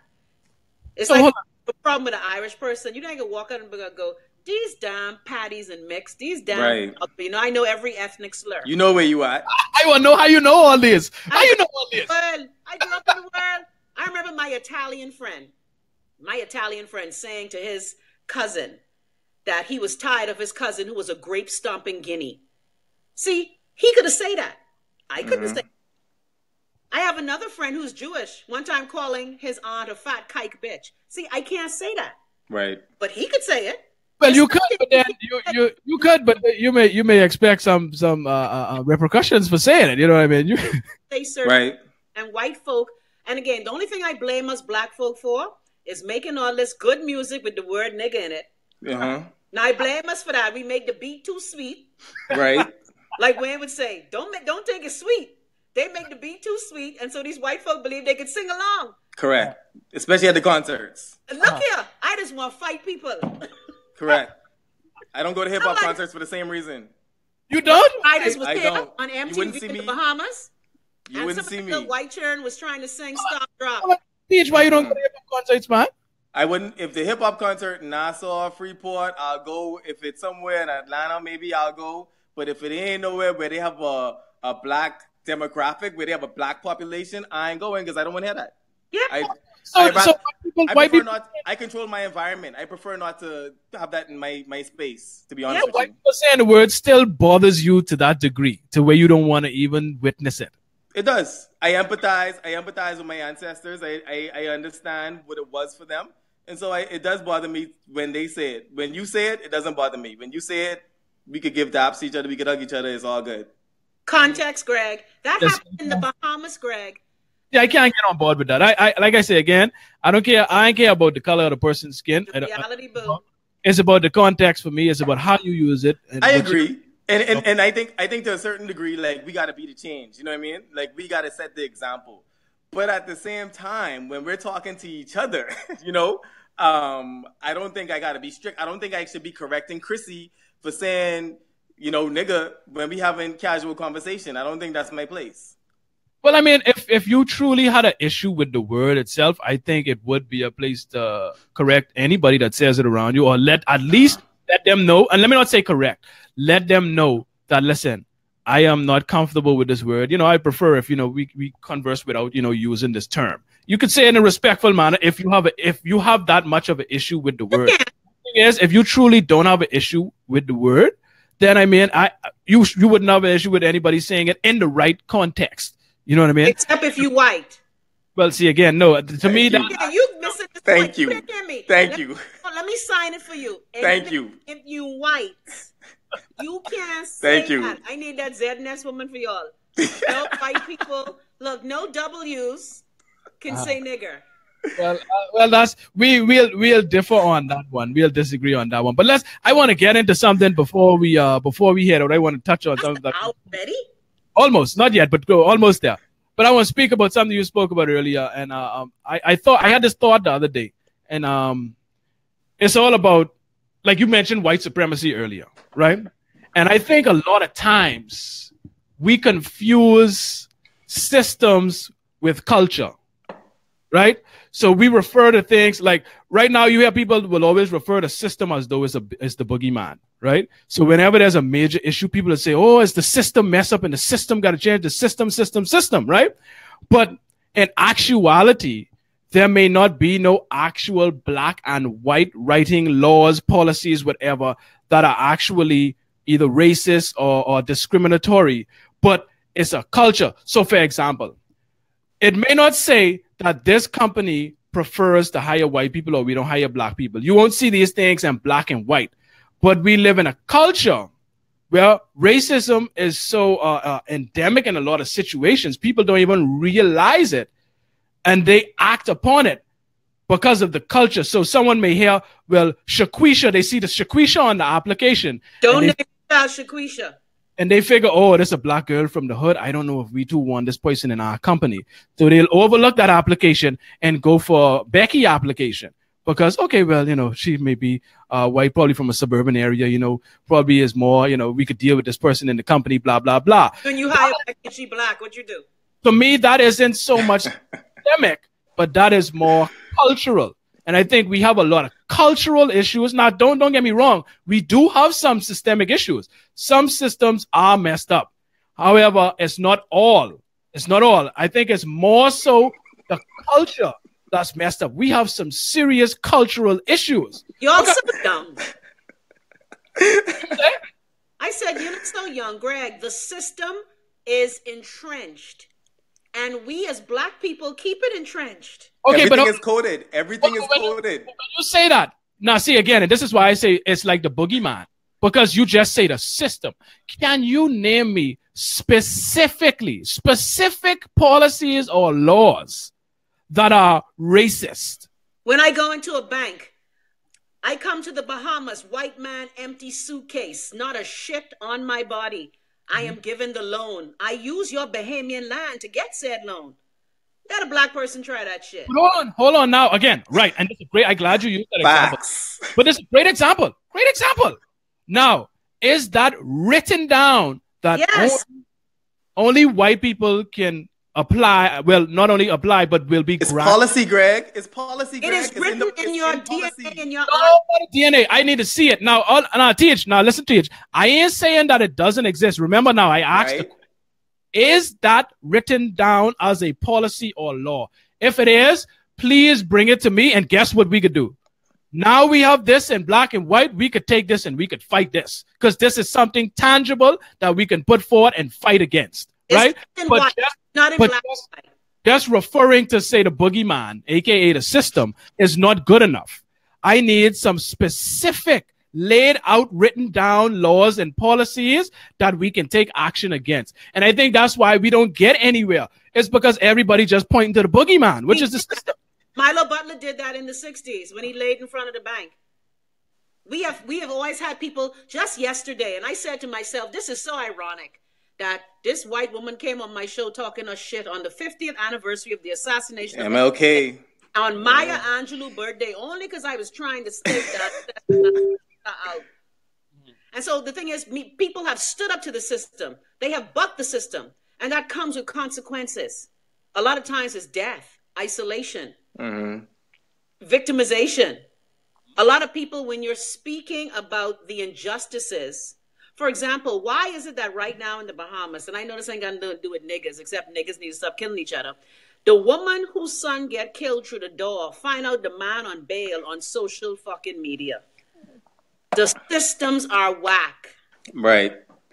It's so like the problem with an Irish person. You don't gonna walk out and go, these damn paddies and micks, these damn, right. you know, I know every ethnic slur. You know where you at. I, I want to know how you know all this. How I, you know all this? Well, I grew up in the world. I remember my Italian friend my Italian friend saying to his cousin that he was tired of his cousin who was a grape stomping guinea. See, he could have said that. I couldn't mm-hmm. say. I have another friend who's Jewish. One time calling his aunt a fat kike bitch. See, I can't say that. Right. But he could say it. Well, you could, but then you, you you could, but you may you may expect some some uh, uh, uh repercussions for saying it. You know what I mean? You *laughs* they serve right. And white folk, and again, the only thing I blame us black folk for is making all this good music with the word nigga in it. Uh-huh. Now I blame us for that. We make the beat too sweet. Right. *laughs* like Wayne would say, don't make, don't take it sweet. They make the beat too sweet, and so these white folk believe they can sing along. Correct. Especially at the concerts. look uh-huh. here, I just want to fight people. *laughs* Correct. I don't go to hip hop like, concerts for the same reason. You don't? I just was I, here on MTV in the Bahamas. You wouldn't see me. The White churn was trying to sing "Stop Drop." Teej why you don't go to hip hop concerts, man. I wouldn't if the hip hop concert in Nassau, Freeport, I'll go. If it's somewhere in Atlanta, maybe I'll go. But if it ain't nowhere where they have a, a black demographic, where they have a black population, I ain't going because I don't want to hear that. Yeah. I, so, I, so people, I prefer not. I control my environment. I prefer not to have that in my my space. To be honest yeah, with you. People saying the word still bothers you to that degree, to where you don't want to even witness it. It does. I empathize. I empathize with my ancestors. I, I, I understand what it was for them. And so I, it does bother me when they say it. When you say it, it doesn't bother me. When you say it, we could give daps to each other. We could hug each other. It's all good. Context, Greg. That happened in the Bahamas, Greg. Yeah, I can't get on board with that. I, I like I say again, I don't care. I don't care about the color of the person's skin. The reality, boo. It's about the context for me. It's about how you use it. I agree. And, and and I think I think to a certain degree, like we gotta be the change. You know what I mean? Like we gotta set the example. But at the same time, when we're talking to each other, *laughs* you know, um, I don't think I gotta be strict. I don't think I should be correcting Chrissy for saying, you know, nigga, when we having casual conversation. I don't think that's my place. Well, I mean, if if you truly had an issue with the word itself, I think it would be a place to correct anybody that says it around you, or let at least let them know. And let me not say correct let them know that listen, I am not comfortable with this word. You know, I prefer if you know we, we converse without you know using this term. You could say in a respectful manner if you have a, if you have that much of an issue with the word. the thing is, if you truly don't have an issue with the word, then I mean, I you you wouldn't have an issue with anybody saying it in the right context. You know what I mean? Except if you white. Well, see again, no. To Thank me, you. that yeah, you missing Thank you. Thank let you. Me, let me sign it for you. Thank you. If you white. You can't *laughs* say Thank you. that. I need that ZNS woman for y'all. *laughs* No white people. Look, no W's can uh, say nigger. Well, uh, well, that's we will we'll differ on that one. We'll disagree on that one. But let's. I want to get into something before we uh before we head out. I want to touch on something. That, already? Almost, not yet, but go almost there. But I want to speak about something you spoke about earlier, and uh, um, I I thought I had this thought the other day, and um, it's all about like you mentioned white supremacy earlier, right? And I think a lot of times we confuse systems with culture, right? So we refer to things like right now you have people will always refer to system as though it's a it's the boogeyman, right? So whenever there's a major issue, people will say, "Oh, it's the system mess up, and the system got to change the system, system, system," right? But in actuality, there may not be no actual black and white writing laws, policies, whatever that are actually either racist or, or discriminatory, but it's a culture. So, for example, it may not say that this company prefers to hire white people or we don't hire black people. You won't see these things in black and white, but we live in a culture where racism is so uh, uh, endemic in a lot of situations. People don't even realize it and they act upon it because of the culture. So someone may hear, well, Shaquisha, they see the Shaquisha on the application. Don't name Shaquisha and they figure, oh, there's a black girl from the hood. I don't know if we too want this person in our company. So they'll overlook that application and go for Becky application because, okay, well, you know, she may be uh, white, probably from a suburban area, you know, probably is more, you know, we could deal with this person in the company, blah, blah, blah. When you hire Becky, she black, what you do? To me, that isn't so much *laughs* systemic, but that is more cultural. And I think we have a lot of cultural issues. Now, don't don't get me wrong. We do have some systemic issues. Some systems are messed up. However, it's not all. It's not all. I think it's more so the culture that's messed up. We have some serious cultural issues. You're okay. so dumb. *laughs* I said you're not so young, Greg. The system is entrenched and we as black people keep it entrenched. Okay, Everything but is coded. Everything is coded. when you say that, now see again, and this is why I say it's like the boogeyman because you just say the system. Can you name me specifically specific policies or laws that are racist? When I go into a bank, I come to the Bahamas, white man, empty suitcase, not a shit on my body. I am given the loan. I use your Bahamian land to get said loan. Let a black person try that shit. But hold on, hold on now. Again, right. And this is great. I'm glad you used that Facts. example. But this is a great example. Great example. Now, is that written down that yes. only, only white people can apply well not only apply but will be it's policy greg it's policy greg. it is written in, the, in your in dna in your no, dna i need to see it now all, now teach now listen to teach i ain't saying that it doesn't exist remember now i asked right. the, is that written down as a policy or law? If it is please bring it to me and guess what we could do. Now we have this in black and white we could take this and we could fight this. Because this is something tangible that we can put forward and fight against right? But just, not in but black just, just referring to say the boogeyman, aka the system, is not good enough. I need some specific laid out written down laws and policies that we can take action against. And I think that's why we don't get anywhere. It's because everybody just pointing to the boogeyman, which is the system. Milo Butler did that in the 60s when he laid in front of the bank. We have we have always had people just yesterday, and I said to myself, this is so ironic that this white woman came on my show talking a shit on the 50th anniversary of the assassination of MLK. On Maya yeah. Angelou birthday only because I was trying to state that *laughs* out. And so the thing is, me, people have stood up to the system. They have bucked the system, and that comes with consequences. A lot of times, it's death, isolation, mm-hmm. victimization. A lot of people, when you're speaking about the injustices for example, why is it that right now in the Bahamas, and I know this ain't got nothing to do with niggas, except niggas need to stop killing each other. The woman whose son get killed through the door find out the man on bail on social fucking media. The systems are whack. Right.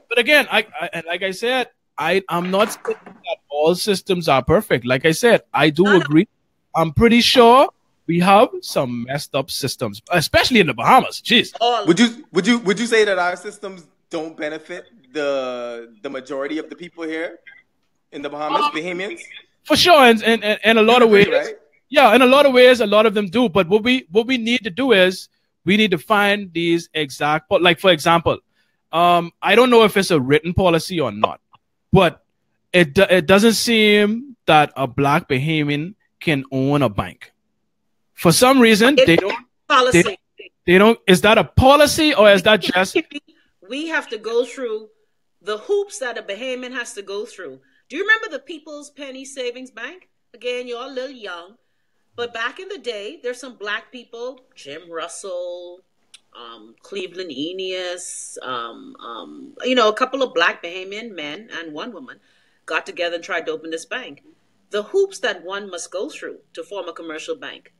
But again, I, I like I said, I I'm not saying that all systems are perfect. Like I said, I do no, agree. No. I'm pretty sure we have some messed up systems, especially in the Bahamas. Jeez. Would you would you would you say that our systems don't benefit the the majority of the people here in the Bahamas, um, Bahamians? For sure, and and, and a lot of ways. Right? Yeah, in a lot of ways, a lot of them do. But what we what we need to do is we need to find these exact like for example, um, I don't know if it's a written policy or not, but it it doesn't seem that a black Bahamian can own a bank. For some reason, they don't. Policy. They, they don't. Is that a policy or is that just we have to go through the hoops that a Bahamian has to go through. Do you remember the People's Penny Savings Bank? Again, you're a little young, but back in the day, there's some black people, Jim Russell, um, Cleveland Eneas, um, um, you know, a couple of black Bahamian men and one woman got together and tried to open this bank. The hoops that one must go through to form a commercial bank.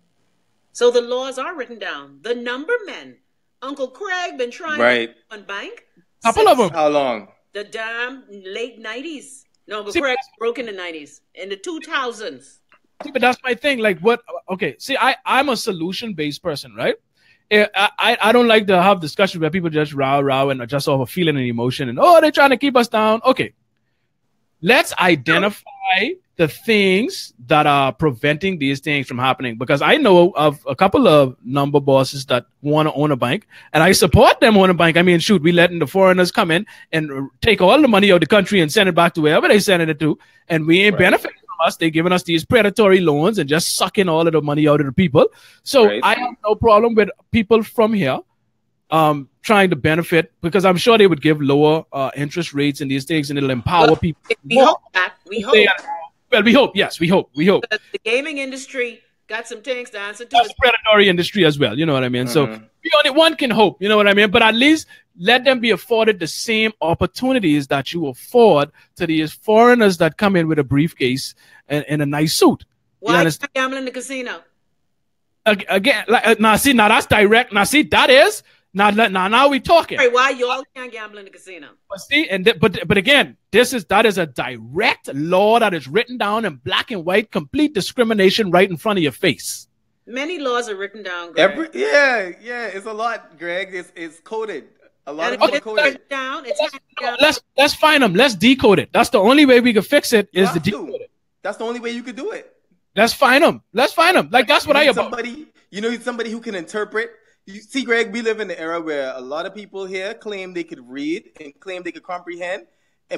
So the laws are written down. The number men. Uncle Craig been trying right. to one bank. Couple of them. How long? The damn late nineties. No, Uncle Craig broke in the nineties. In the two thousands. See, but that's my thing. Like, what? Okay, see, I I'm a solution based person, right? Eh, I, I I don't like to have discussions where people just row row and just off a feeling and emotion and oh they're trying to keep us down. Okay, let's identify the things that are preventing these things from happening because I know of a couple of number bosses that want to own a bank and I support them on a bank. I mean, shoot, we letting the foreigners come in and take all the money out of the country and send it back to wherever they send it to, and we ain't right. benefiting us. They giving us these predatory loans and just sucking all of the money out of the people. So right. I have no problem with people from here um, trying to benefit because I'm sure they would give lower uh, interest rates and these things and it'll empower well, people. We hope that. We hope. Well, we hope. Yes, we hope. We hope. The, the gaming industry got some things to answer to. That's predatory industry as well. You know what I mean? Mm-hmm. So only one can hope. You know what I mean? But at least let them be afforded the same opportunities that you afford to these foreigners that come in with a briefcase and, and a nice suit. Why you gambling in the casino? Again, like, uh, now see, now that's direct. Now see, that is now, now, now we talking. Right, why y'all can't gamble in the casino? But see, and th- but but again, this is that is a direct law that is written down in black and white, complete discrimination right in front of your face. Many laws are written down. Greg. Every yeah, yeah, it's a lot, Greg. It's it's coded. A lot of it's coded. down. It's let's, down. let's let's find them. Let's decode it. That's the only way we can fix it. Is to decode it. That's the only way you could do it. Let's find them. Let's find them. Like that's what I about. Somebody, you know, somebody who can interpret you see, Greg, we live in an era where a lot of people here claim they could read and claim they could comprehend,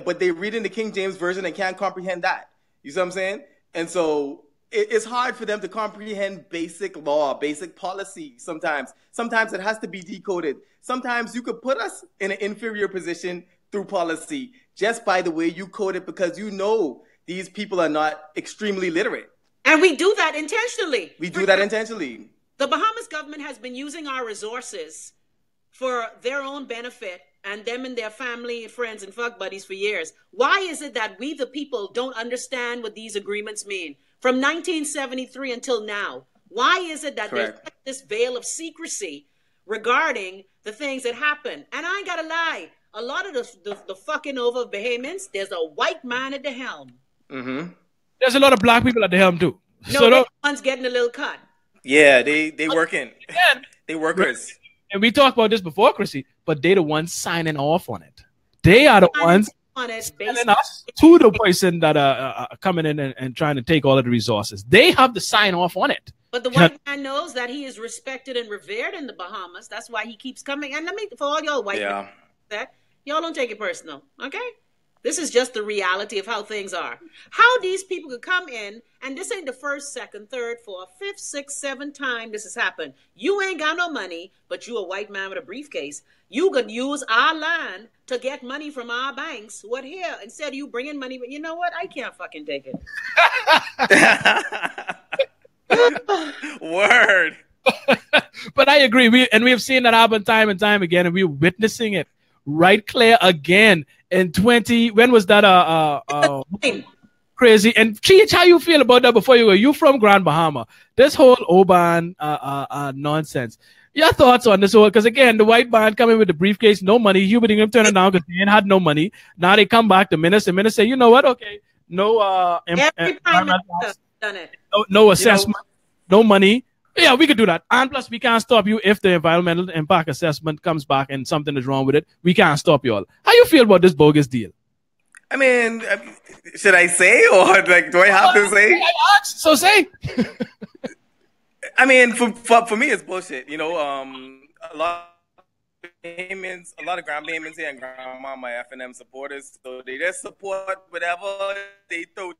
but they read in the King James Version and can't comprehend that. You see what I'm saying? And so it's hard for them to comprehend basic law, basic policy sometimes. Sometimes it has to be decoded. Sometimes you could put us in an inferior position through policy just by the way you code it because you know these people are not extremely literate. And we do that intentionally. We do that intentionally. The Bahamas government has been using our resources for their own benefit and them and their family, and friends, and fuck buddies for years. Why is it that we, the people, don't understand what these agreements mean? From 1973 until now, why is it that Correct. there's this veil of secrecy regarding the things that happen? And I ain't gotta lie, a lot of the, the, the fucking over of Bahamians, there's a white man at the helm. Mm-hmm. There's a lot of black people at the helm too. No, so one's getting a little cut. Yeah, they they working. *laughs* they workers. And we talked about this before, Chrissy, but they the ones signing off on it. They are the ones on it sending us to the person that are uh, uh, coming in and, and trying to take all of the resources. They have to sign off on it. But the white man knows that he is respected and revered in the Bahamas. That's why he keeps coming. And let me, for all y'all white yeah. that y'all don't take it personal, okay? This is just the reality of how things are. How these people could come in, and this ain't the first, second, third, fourth, fifth, sixth, seventh time this has happened. You ain't got no money, but you a white man with a briefcase. You could use our land to get money from our banks. What here? Instead of you bringing money, but you know what? I can't fucking take it. *laughs* Word. *laughs* but I agree. We and we have seen that happen time and time again, and we're witnessing it right clear again in 20 when was that uh, uh, uh crazy. And Teej, how you feel about that before you go? You from grand bahama. This whole oban uh, uh, uh, nonsense. Your thoughts on this whole because again the white band coming with the briefcase no money. Hubert Ingraham turning down because they had no money. Now they come back the minister minister say you know what? Okay. No uh Every done it. no, no assessment know, no money yeah, we could do that. And plus, we can't stop you if the environmental impact assessment comes back and something is wrong with it. We can't stop you all. How you feel about this bogus deal? I mean, should I say or like do I have to say? So say. I mean, for, for, for me, it's bullshit. You know, um, a lot of payments, a lot of Grand Bahamians here and Grand Bahama, my FNM supporters, so they just support whatever they throw to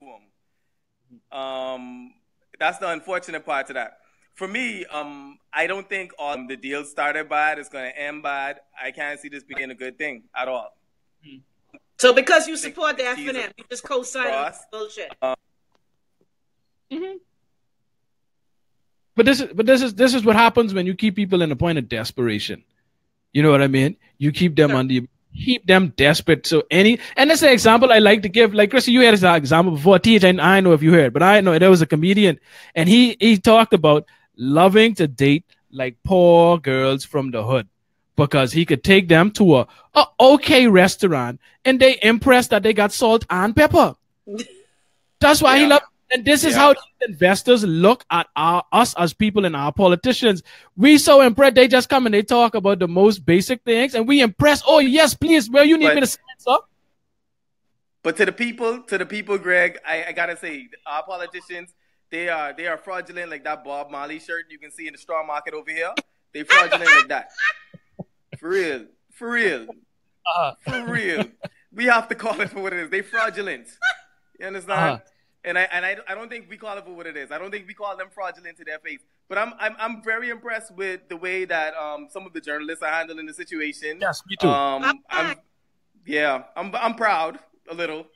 them. Um, that's the unfortunate part to that. For me, um, I don't think all the deal started bad. It's going to end bad. I can't see this being a good thing at all. So because you support the FNM, you just co-sign bullshit. Mm-hmm. But this is but this is this is what happens when you keep people in a point of desperation. You know what I mean? You keep them sure. on the keep them desperate. So any and that's an example I like to give. Like Chris, you had an example before. Teej, and I know if you heard, but I know there was a comedian and he he talked about loving to date like poor girls from the hood because he could take them to a, a okay restaurant and they impressed that they got salt and pepper. *laughs* That's why yeah. he loved and this is yeah. how investors look at our, us as people and our politicians. We so impressed. They just come and they talk about the most basic things, and we impress. Oh yes, please. Well, you need but, me to sign up. But to the people, to the people, Greg, I, I gotta say, our politicians, they are they are fraudulent like that Bob Marley shirt you can see in the straw market over here. They fraudulent like that. For real, for real, uh-huh. for real. We have to call it for what it is. They fraudulent. You understand? Uh-huh. And I and I, I don't think we call it for what it is. I don't think we call them fraudulent to their face. But I'm I'm I'm very impressed with the way that um some of the journalists are handling the situation. Yes, me too. Um, I'm, yeah, I'm I'm proud a little.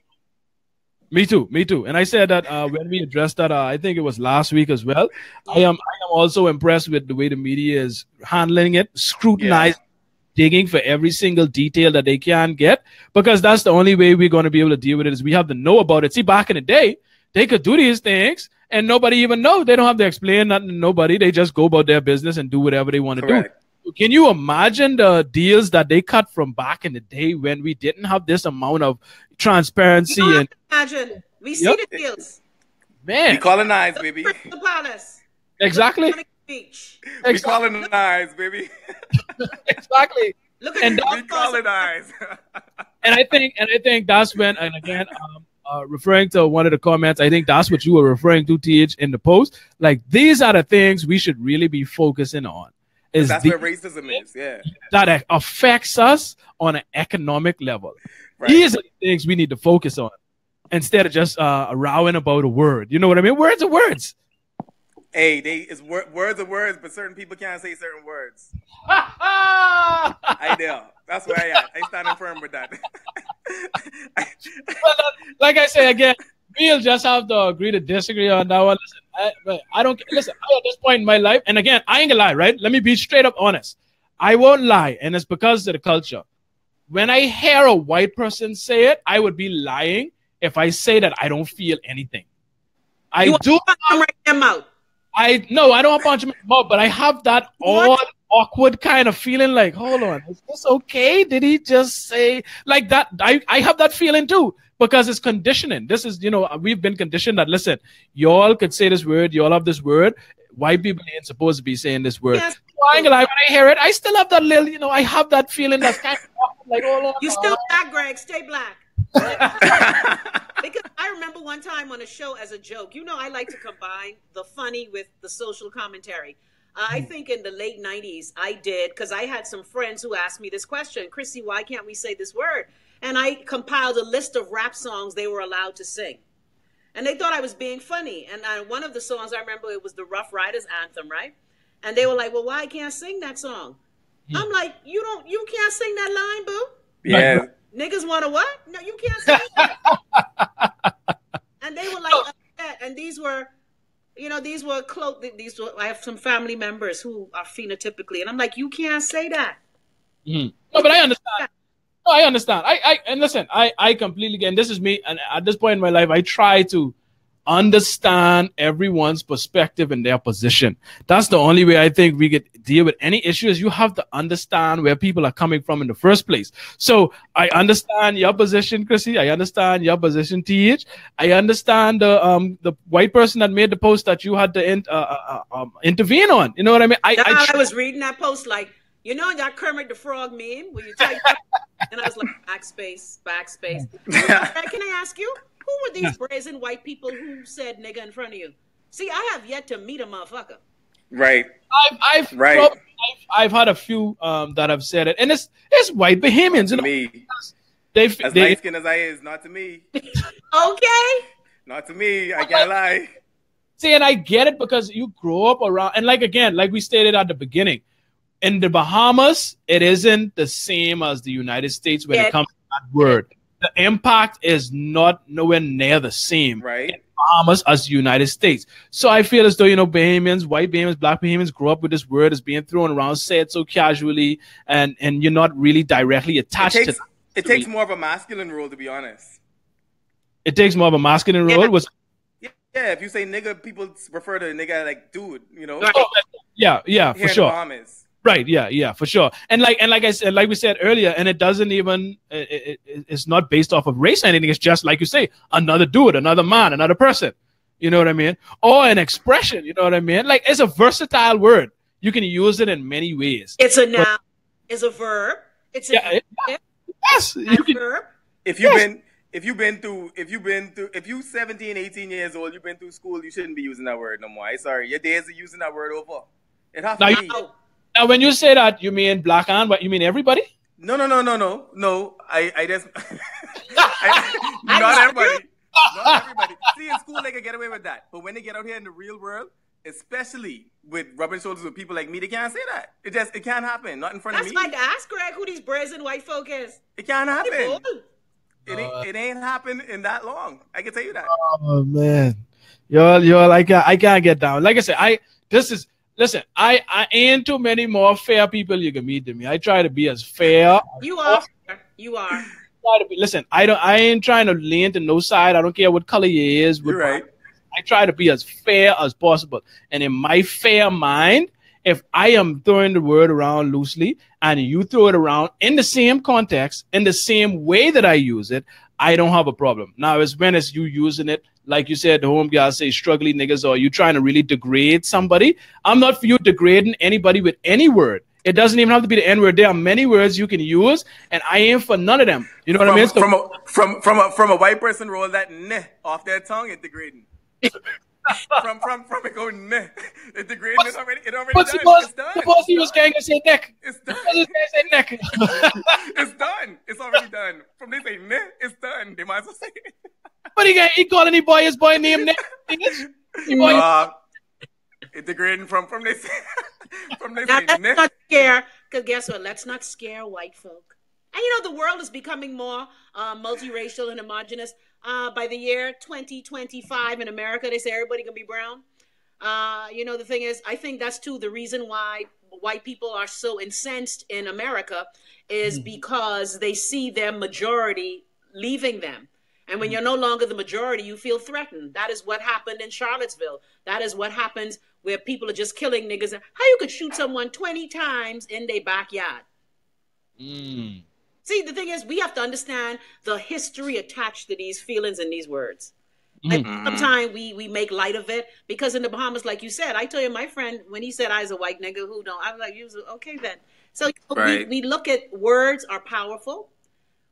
Me too, me too. And I said that uh, when we addressed that, uh, I think it was last week as well. I am I am also impressed with the way the media is handling it, scrutinizing, yeah. digging for every single detail that they can get, because that's the only way we're going to be able to deal with it. Is we have to know about it. See, back in the day, they could do these things and nobody even know. They don't have to explain nothing to nobody. They just go about their business and do whatever they want to do. Can you imagine the deals that they cut from back in the day when we didn't have this amount of transparency and imagine we see yep. the deals. Man, we colonize, baby. The palace. Exactly. Beach. We colonize, baby. *laughs* exactly. Look at and we colonize. and I think, and I think that's when, and again, um, uh, referring to one of the comments, I think that's what you were referring to, TH, in the post. Like these are the things we should really be focusing on. Is that's the, where racism is, yeah. That affects us on an economic level. Right. These are the things we need to focus on instead of just uh, rowing about a word. You know what I mean? Words are words. Hey, they it's wor- words are words, but certain people can't say certain words. *laughs* I know. That's where I am. I stand firm with that. *laughs* Uh, like I say again, we'll just have to agree to disagree on that one. Listen, I, I don't listen. I, at this point in my life, and again, I ain't gonna lie, right? Let me be straight up honest. I won't lie, and it's because of the culture. When I hear a white person say it, I would be lying if I say that I don't feel anything. I you do. Right in them out. I no, I don't punch him mouth, but I have that odd, awkward kind of feeling. Like, hold on, is this okay? Did he just say like that? I I have that feeling too because it's conditioning. This is you know uh, we've been conditioned that listen, y'all could say this word, y'all have this word. White people ain't supposed to be saying this word. Yes. I ain't when I hear it, I still have that little, you know, I have that feeling that's kind of *laughs* like, oh, on, you still black, Greg. Stay black. *laughs* because I remember one time on a show as a joke, you know, I like to combine the funny with the social commentary. I think in the late 90s, I did, because I had some friends who asked me this question Chrissy, why can't we say this word? And I compiled a list of rap songs they were allowed to sing. And they thought I was being funny. And uh, one of the songs I remember, it was the Ruff Ryders anthem, right? And they were like, well, why can't I sing that song? Hmm. I'm like, you don't, you can't sing that line, boo. Yeah. Niggas want to what? No, you can't say that. *laughs* and they were like upset. And these were, you know, these were close. These were. I have some family members who are phenotypically, and I'm like, you can't say that. Mm-hmm. No, but I understand. No, I understand. I, I, and listen, I, I completely get. And this is me. And at this point in my life, I try to understand everyone's perspective and their position. That's the only way I think we could deal with any issues. You have to understand where people are coming from in the first place. So I understand your position, Chrissy. I understand your position, TH. I understand the um the white person that made the post that you had to in, uh, uh, uh um, intervene on. You know what I mean? I, I, I was reading that post like you know that Kermit the Frog meme where you type and I was like backspace, backspace. *laughs* Can I ask you? Who were these brazen white people who said nigga in front of you? See, I have yet to meet a motherfucker. Right. I've, I've right. I've, I've, had a few um, that have said it, and it's it's white Bahamians. Not to me. They've, as they, light skinned as I is, not to me. *laughs* okay. Not to me. I can't lie. See, and I get it because you grow up around, and like again, like we stated at the beginning, in the Bahamas, it isn't the same as the United States when yeah. it comes to that word. The impact is not nowhere near the same. Right. Bahamas as the United States. So I feel as though, you know, Bahamians, white Bahamians, black Bahamians grow up with this word as being thrown around, said so casually, and, and you're not really directly attached it takes, to It It takes more of a masculine role, to be honest. It takes more of a masculine role. Yeah. Was Yeah, if you say nigga, people refer to nigga like dude, you know? Oh, yeah, yeah, for sure. Bahamas. Right. Yeah. Yeah. For sure. And like and like I said, like we said earlier, and it doesn't even it, it, it's not based off of race or anything. It's just like you say, another dude, another man, another person. You know what I mean? Or an expression. You know what I mean? Like it's a versatile word. You can use it in many ways. It's a noun. It's a verb. It's a Yeah. it- yes. You can. verb. If you've Yes. been if you've been through if you've been through if you 17, 18 years old, you've been through school, you shouldn't be using that word no more. I sorry. Your days of using that word over. It has Now to you- be. Now, when you say that, you mean black and what? You mean everybody? No, no, no, no, no, no. I, I just, *laughs* I, I *laughs* not everybody, not everybody. See, in school they can get away with that, but when they get out here in the real world, especially with rubbing shoulders with people like me, they can't say that. It just, it can't happen. Not in front that's of me. That's like ask Greg who these brazen white folk is. It can't happen. It ain't, uh, it ain't happened in that long. I can tell you that. Oh man, y'all, y'all, I can't, I can't get down. Like I said, I this is listen. I, I ain't too many more fair people you can meet than me. I try to be as fair. You are. You are. Try to be. Listen, I don't. I ain't trying to lean to no side. I don't care what color you is. what You're right. I try to be as fair as possible. And in my fair mind, if I am throwing the word around loosely and you throw it around in the same context, in the same way that I use it, I don't have a problem. Now, as when it's you using it, like you said, the home guy say struggling niggas, or you trying to really degrade somebody. I'm not for you degrading anybody with any word. It doesn't even have to be the N word. There are many words you can use, and I ain't for none of them. You know what From, I mean? So- from, a, from, from, a, from a white person roll that neh off their tongue, it's degrading. *laughs* from, from, from it go neh. It's degrading. It's already, it already but done. suppose, It's done. suppose he was going to say neck. It's done. Suppose he was say neck. it's done. It's already done. From they say meh, it's done. They might as well say it. But he got he call any boy his boy name neck. He boy, Uh, it's degrading from from they say *laughs* from they Now say let's meh. not scare, because guess what? Let's not scare white folk. And you know, the world is becoming more uh, multiracial and homogenous. Uh, by the year 2025 in America, they say everybody gonna be brown. Uh, you know, the thing is, I think that's too the reason why white people are so incensed in America is because they see their majority leaving them. And when you're no longer the majority, you feel threatened. That is what happened in Charlottesville. That is what happens where people are just killing niggas. How you could shoot someone 20 times in their backyard? Mm. See, the thing is, we have to understand the history attached to these feelings and these words. And sometimes we we make light of it because in the Bahamas, like you said, I tell you, my friend, when he said I was a white nigga who don't, I was like, you was okay then. So Right. we, we look at words are powerful,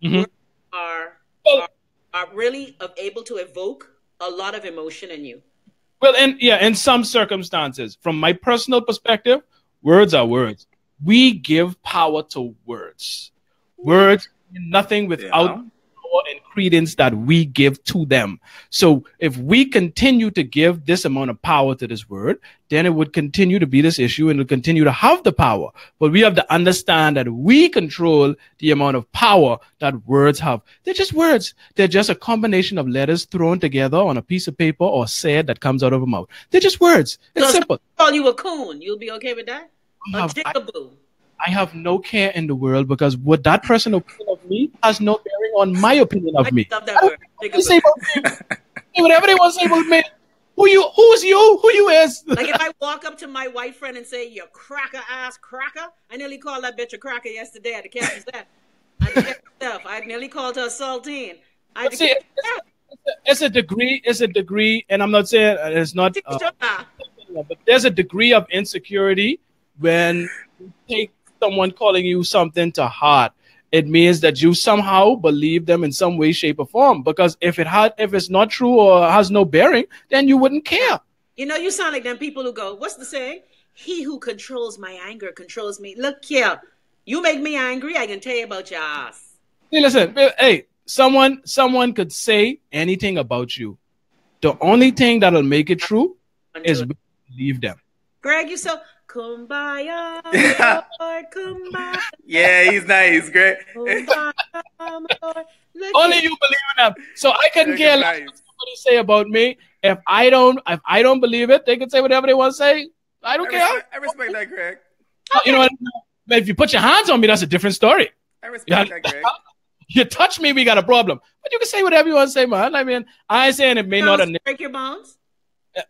Mhm. words are, are are really able to evoke a lot of emotion in you. Well, and yeah, in some circumstances, from my personal perspective, words are words. We give power to words. Words mean nothing without Yeah. power and credence that we give to them. So if we continue to give this amount of power to this word, then it would continue to be this issue and it'll continue to have the power. But we have to understand that we control the amount of power that words have. They're just words. They're just a combination of letters thrown together on a piece of paper or said that comes out of a mouth. They're just words. It's So- simple. Call you a coon, you'll be okay with that? I A have, I, have no care in the world because what that person opinion of me has no bearing on my opinion of I me. love that word. They say about me. Whatever they want to say about me. Who you? Who's you? Who you is? Like if I walk up to my white friend and say, "You cracker ass cracker," I nearly called that bitch a cracker yesterday at the campus. That I stuff. I nearly called her a saltine. I see, it's, it's, a, it's a degree. It's a degree, and I'm not saying it's not. Uh, but there's a degree of insecurity when you take someone calling you something to heart. It means that you somehow believe them in some way, shape, or form. Because if it had, if it's not true or has no bearing, then you wouldn't care. You know, you sound like them people who go, "What's the saying? He who controls my anger controls me." Look here, you make me angry, I can tell you about your ass. Hey, listen, hey, someone, someone could say anything about you. The only thing that'll make it true is we believe them. Greg, you so Kumbaya, *laughs* Lord, kumbaya. Yeah, he's nice. He's Great. kumbaya, Only you believe in them. So I couldn't Very care nice. less what somebody say about me. If I don't, if I don't believe it, they can say whatever they want to say. I I don't care. respect, I respect that, Greg. Oh, you know what? If you put your hands on me, that's a different story. I respect Yeah. that, Greg. *laughs* You touch me, we got a problem. But you can say whatever you want to say, man. I mean, I ain't saying it may not. Bones A, break your bones. Yeah.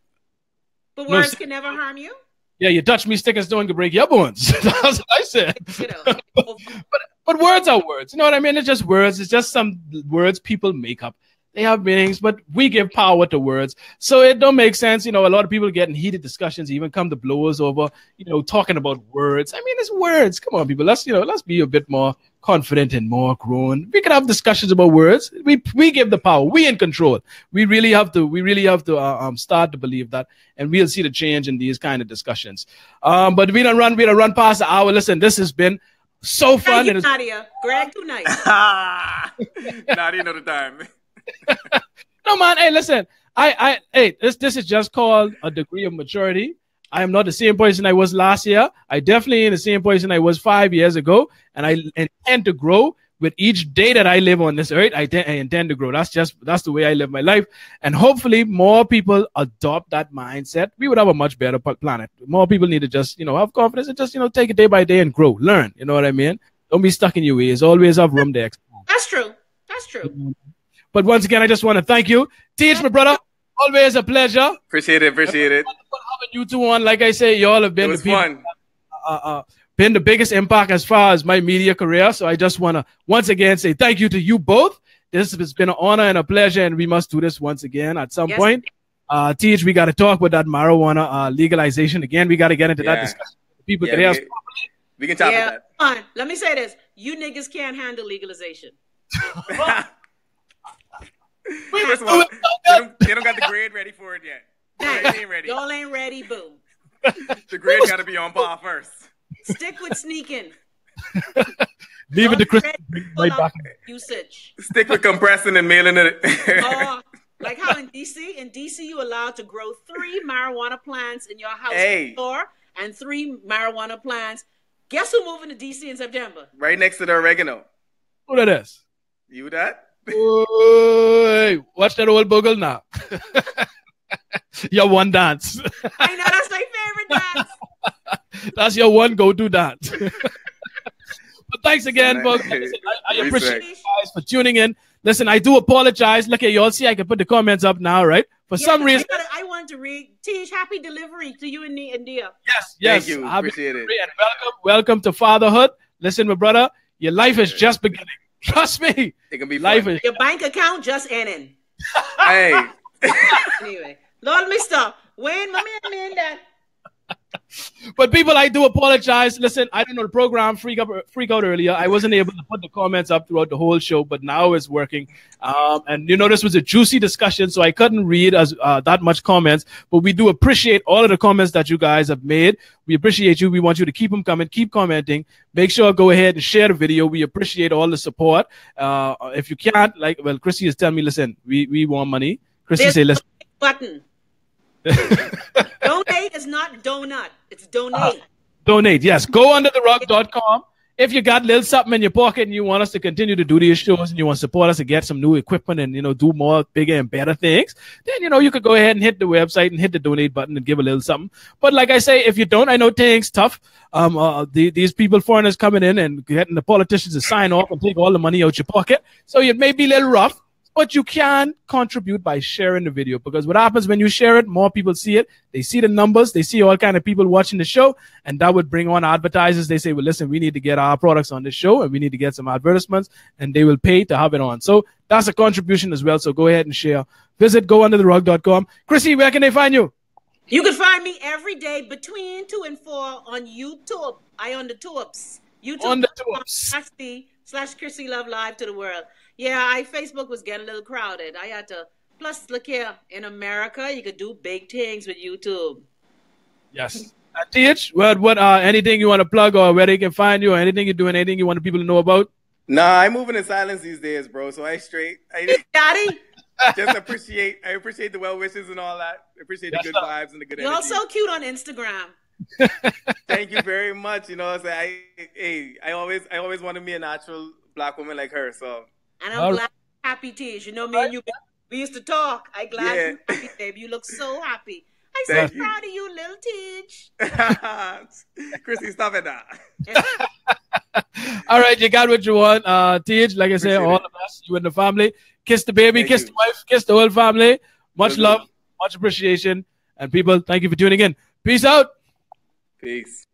But words see- can never harm you. Yeah, you Dutch me, stick and stone can break your bones. *laughs* that's what I said. You know. *laughs* But words are words. You know what I mean? It's just words. It's just some words people make up. They have meanings, but we give power to words. So it don't make sense. You know, a lot of people get in heated discussions, even come to blows over, you know, talking about words. I mean, it's words. Come on, people. Let's, you know, let's be a bit more confident and more grown. We can have discussions about words. We we give the power. We in control. We really have to. We really have to uh, um, start to believe that, and we'll see the change in these kind of discussions. Um, but we don't run. We don't run past the hour. Listen, this has been so fun. Thank you, and it's Nadia. Greg, too nice. Not another time. *laughs* No man, hey, listen. I, I, hey, this, this is just called a degree of maturity. I am not the same person I was last year. I definitely ain't the same person I was five years ago, and I intend to grow with each day that I live on this earth. I, te- I intend to grow. That's just that's the way I live my life, and hopefully more people adopt that mindset. We would have a much better planet. More people need to just you know have confidence and just you know take it day by day and grow, learn. You know what I mean? Don't be stuck in your ways. Always have room to expand. That's true. That's true. But once again, I just want to thank you, Teej, my brother. Always a pleasure. Appreciate it. Appreciate it. Having you two on. Like I say, y'all have been the people, fun. uh, uh, been the biggest impact as far as my media career. So I just want to once again say thank you to you both. This has been an honor and a pleasure, and we must do this once again at some Yes. point. Uh, Teej, we got to talk about that marijuana uh, legalization again. We got to get into that discussion. People Yeah, can hear us. we, we can top Yeah. Come on. Let me say this. You niggas can't handle legalization. that. *laughs* First of all, *laughs* they don't, they don't got the grade ready for it yet. They ain't ready. Y'all ain't ready. Boom. The grid got to be on par first. Stick with sneaking. *laughs* Leave it to Chris. Right back. Usage. Stick with compressing and mailing it. Or uh, *laughs* like how in DC, in DC you allowed to grow three marijuana plants in your house Hey. floor and three marijuana plants. Guess who moving to DC in September? right next to the oregano. Who that is? You that? Oy, watch that old bogle now. *laughs* *laughs* your one dance. I know that's my favorite dance. *laughs* That's your one go do dance. *laughs* but thanks again, folks. Hey, Listen, I, I appreciate you guys for tuning in. Listen, I do apologize. Look at y'all. See, I can put the comments up now, right? For Yeah, some I reason, gotta- I, wanted to read. Tish, happy delivery to you and Ne- and Dia. yes, yes. Thank you. Happy Appreciate it. delivery And welcome, welcome to fatherhood. Listen, my brother, your life is just beginning. Trust me, It can be life fun. is. Your bank account just ending. Hey, Anyway, Lord, me stop. When my man mean that. But people, I do apologize. Listen, I don't know the program freak up freak out earlier. I wasn't able to put the comments up throughout the whole show, but now it's working. Um, and you know this was a juicy discussion, so I couldn't read as uh, that much comments. But we do appreciate all of the comments that you guys have made. We appreciate you. We want you to keep them coming, keep commenting. Make sure go ahead and share the video. We appreciate all the support. Uh, if you can't, like, well, Chrissy is telling me, listen, we we want money. Chrissy say, listen. Button. *laughs* donate is not donut. It's donate. donate. Yes, go under the rug.com. If you got a little something in your pocket and you want us to continue to do these shows and you want to support us to get some new equipment and you know do more bigger and better things, then you know you could go ahead and hit the website and hit the donate button and give a little something. But like I say, if you don't, I know things tough. Um, uh, the, these people, foreigners coming in and getting the politicians to sign off and take all the money out your pocket, so it may be a little rough. But you can contribute by sharing the video because what happens when you share it, more people see it. They see the numbers, they see all kind of people watching the show, and that would bring on advertisers. They say, "Well, listen, we need to get our products on the show, and we need to get some advertisements, and they will pay to have it on." So that's a contribution as well. So go ahead and share. Visit goundertherug.com. Chrissy, where can they find you? You can find me every day between two and four on YouTube. I on the tubes. YouTube On the tubes. slash slash Chrissy Love Live to the world. Yeah, I Facebook was getting a little crowded. I had to plus look here in America, you could do big things with YouTube. Yes. Uh, TH, what, what, uh, anything you want to plug or where they can find you or anything you're doing, anything you want people to know about? nah, I'm moving in silence these days, bro. So I straight. I Daddy, *laughs* just appreciate. I appreciate the well wishes and all that. I appreciate the good sir. vibes and the good you're energy. so cute on Instagram. *laughs* Thank you very much. You know, I, I, hey, I always, I always wanted to be a natural black woman like her. So, and I'm glad, happy, Tish. You know, me and you, we used to talk. I glad yeah. you happy, babe. You look so happy. I'm so proud of you, little Teej. *laughs* Chrissy, stop it now. *laughs* all right, you got what you want. Uh Teej, like I said, all of us, You and the family. Kiss the baby, thank kiss you. the wife, kiss the whole family. Much love, much appreciation. And people, thank you for tuning in. Peace out. Peace.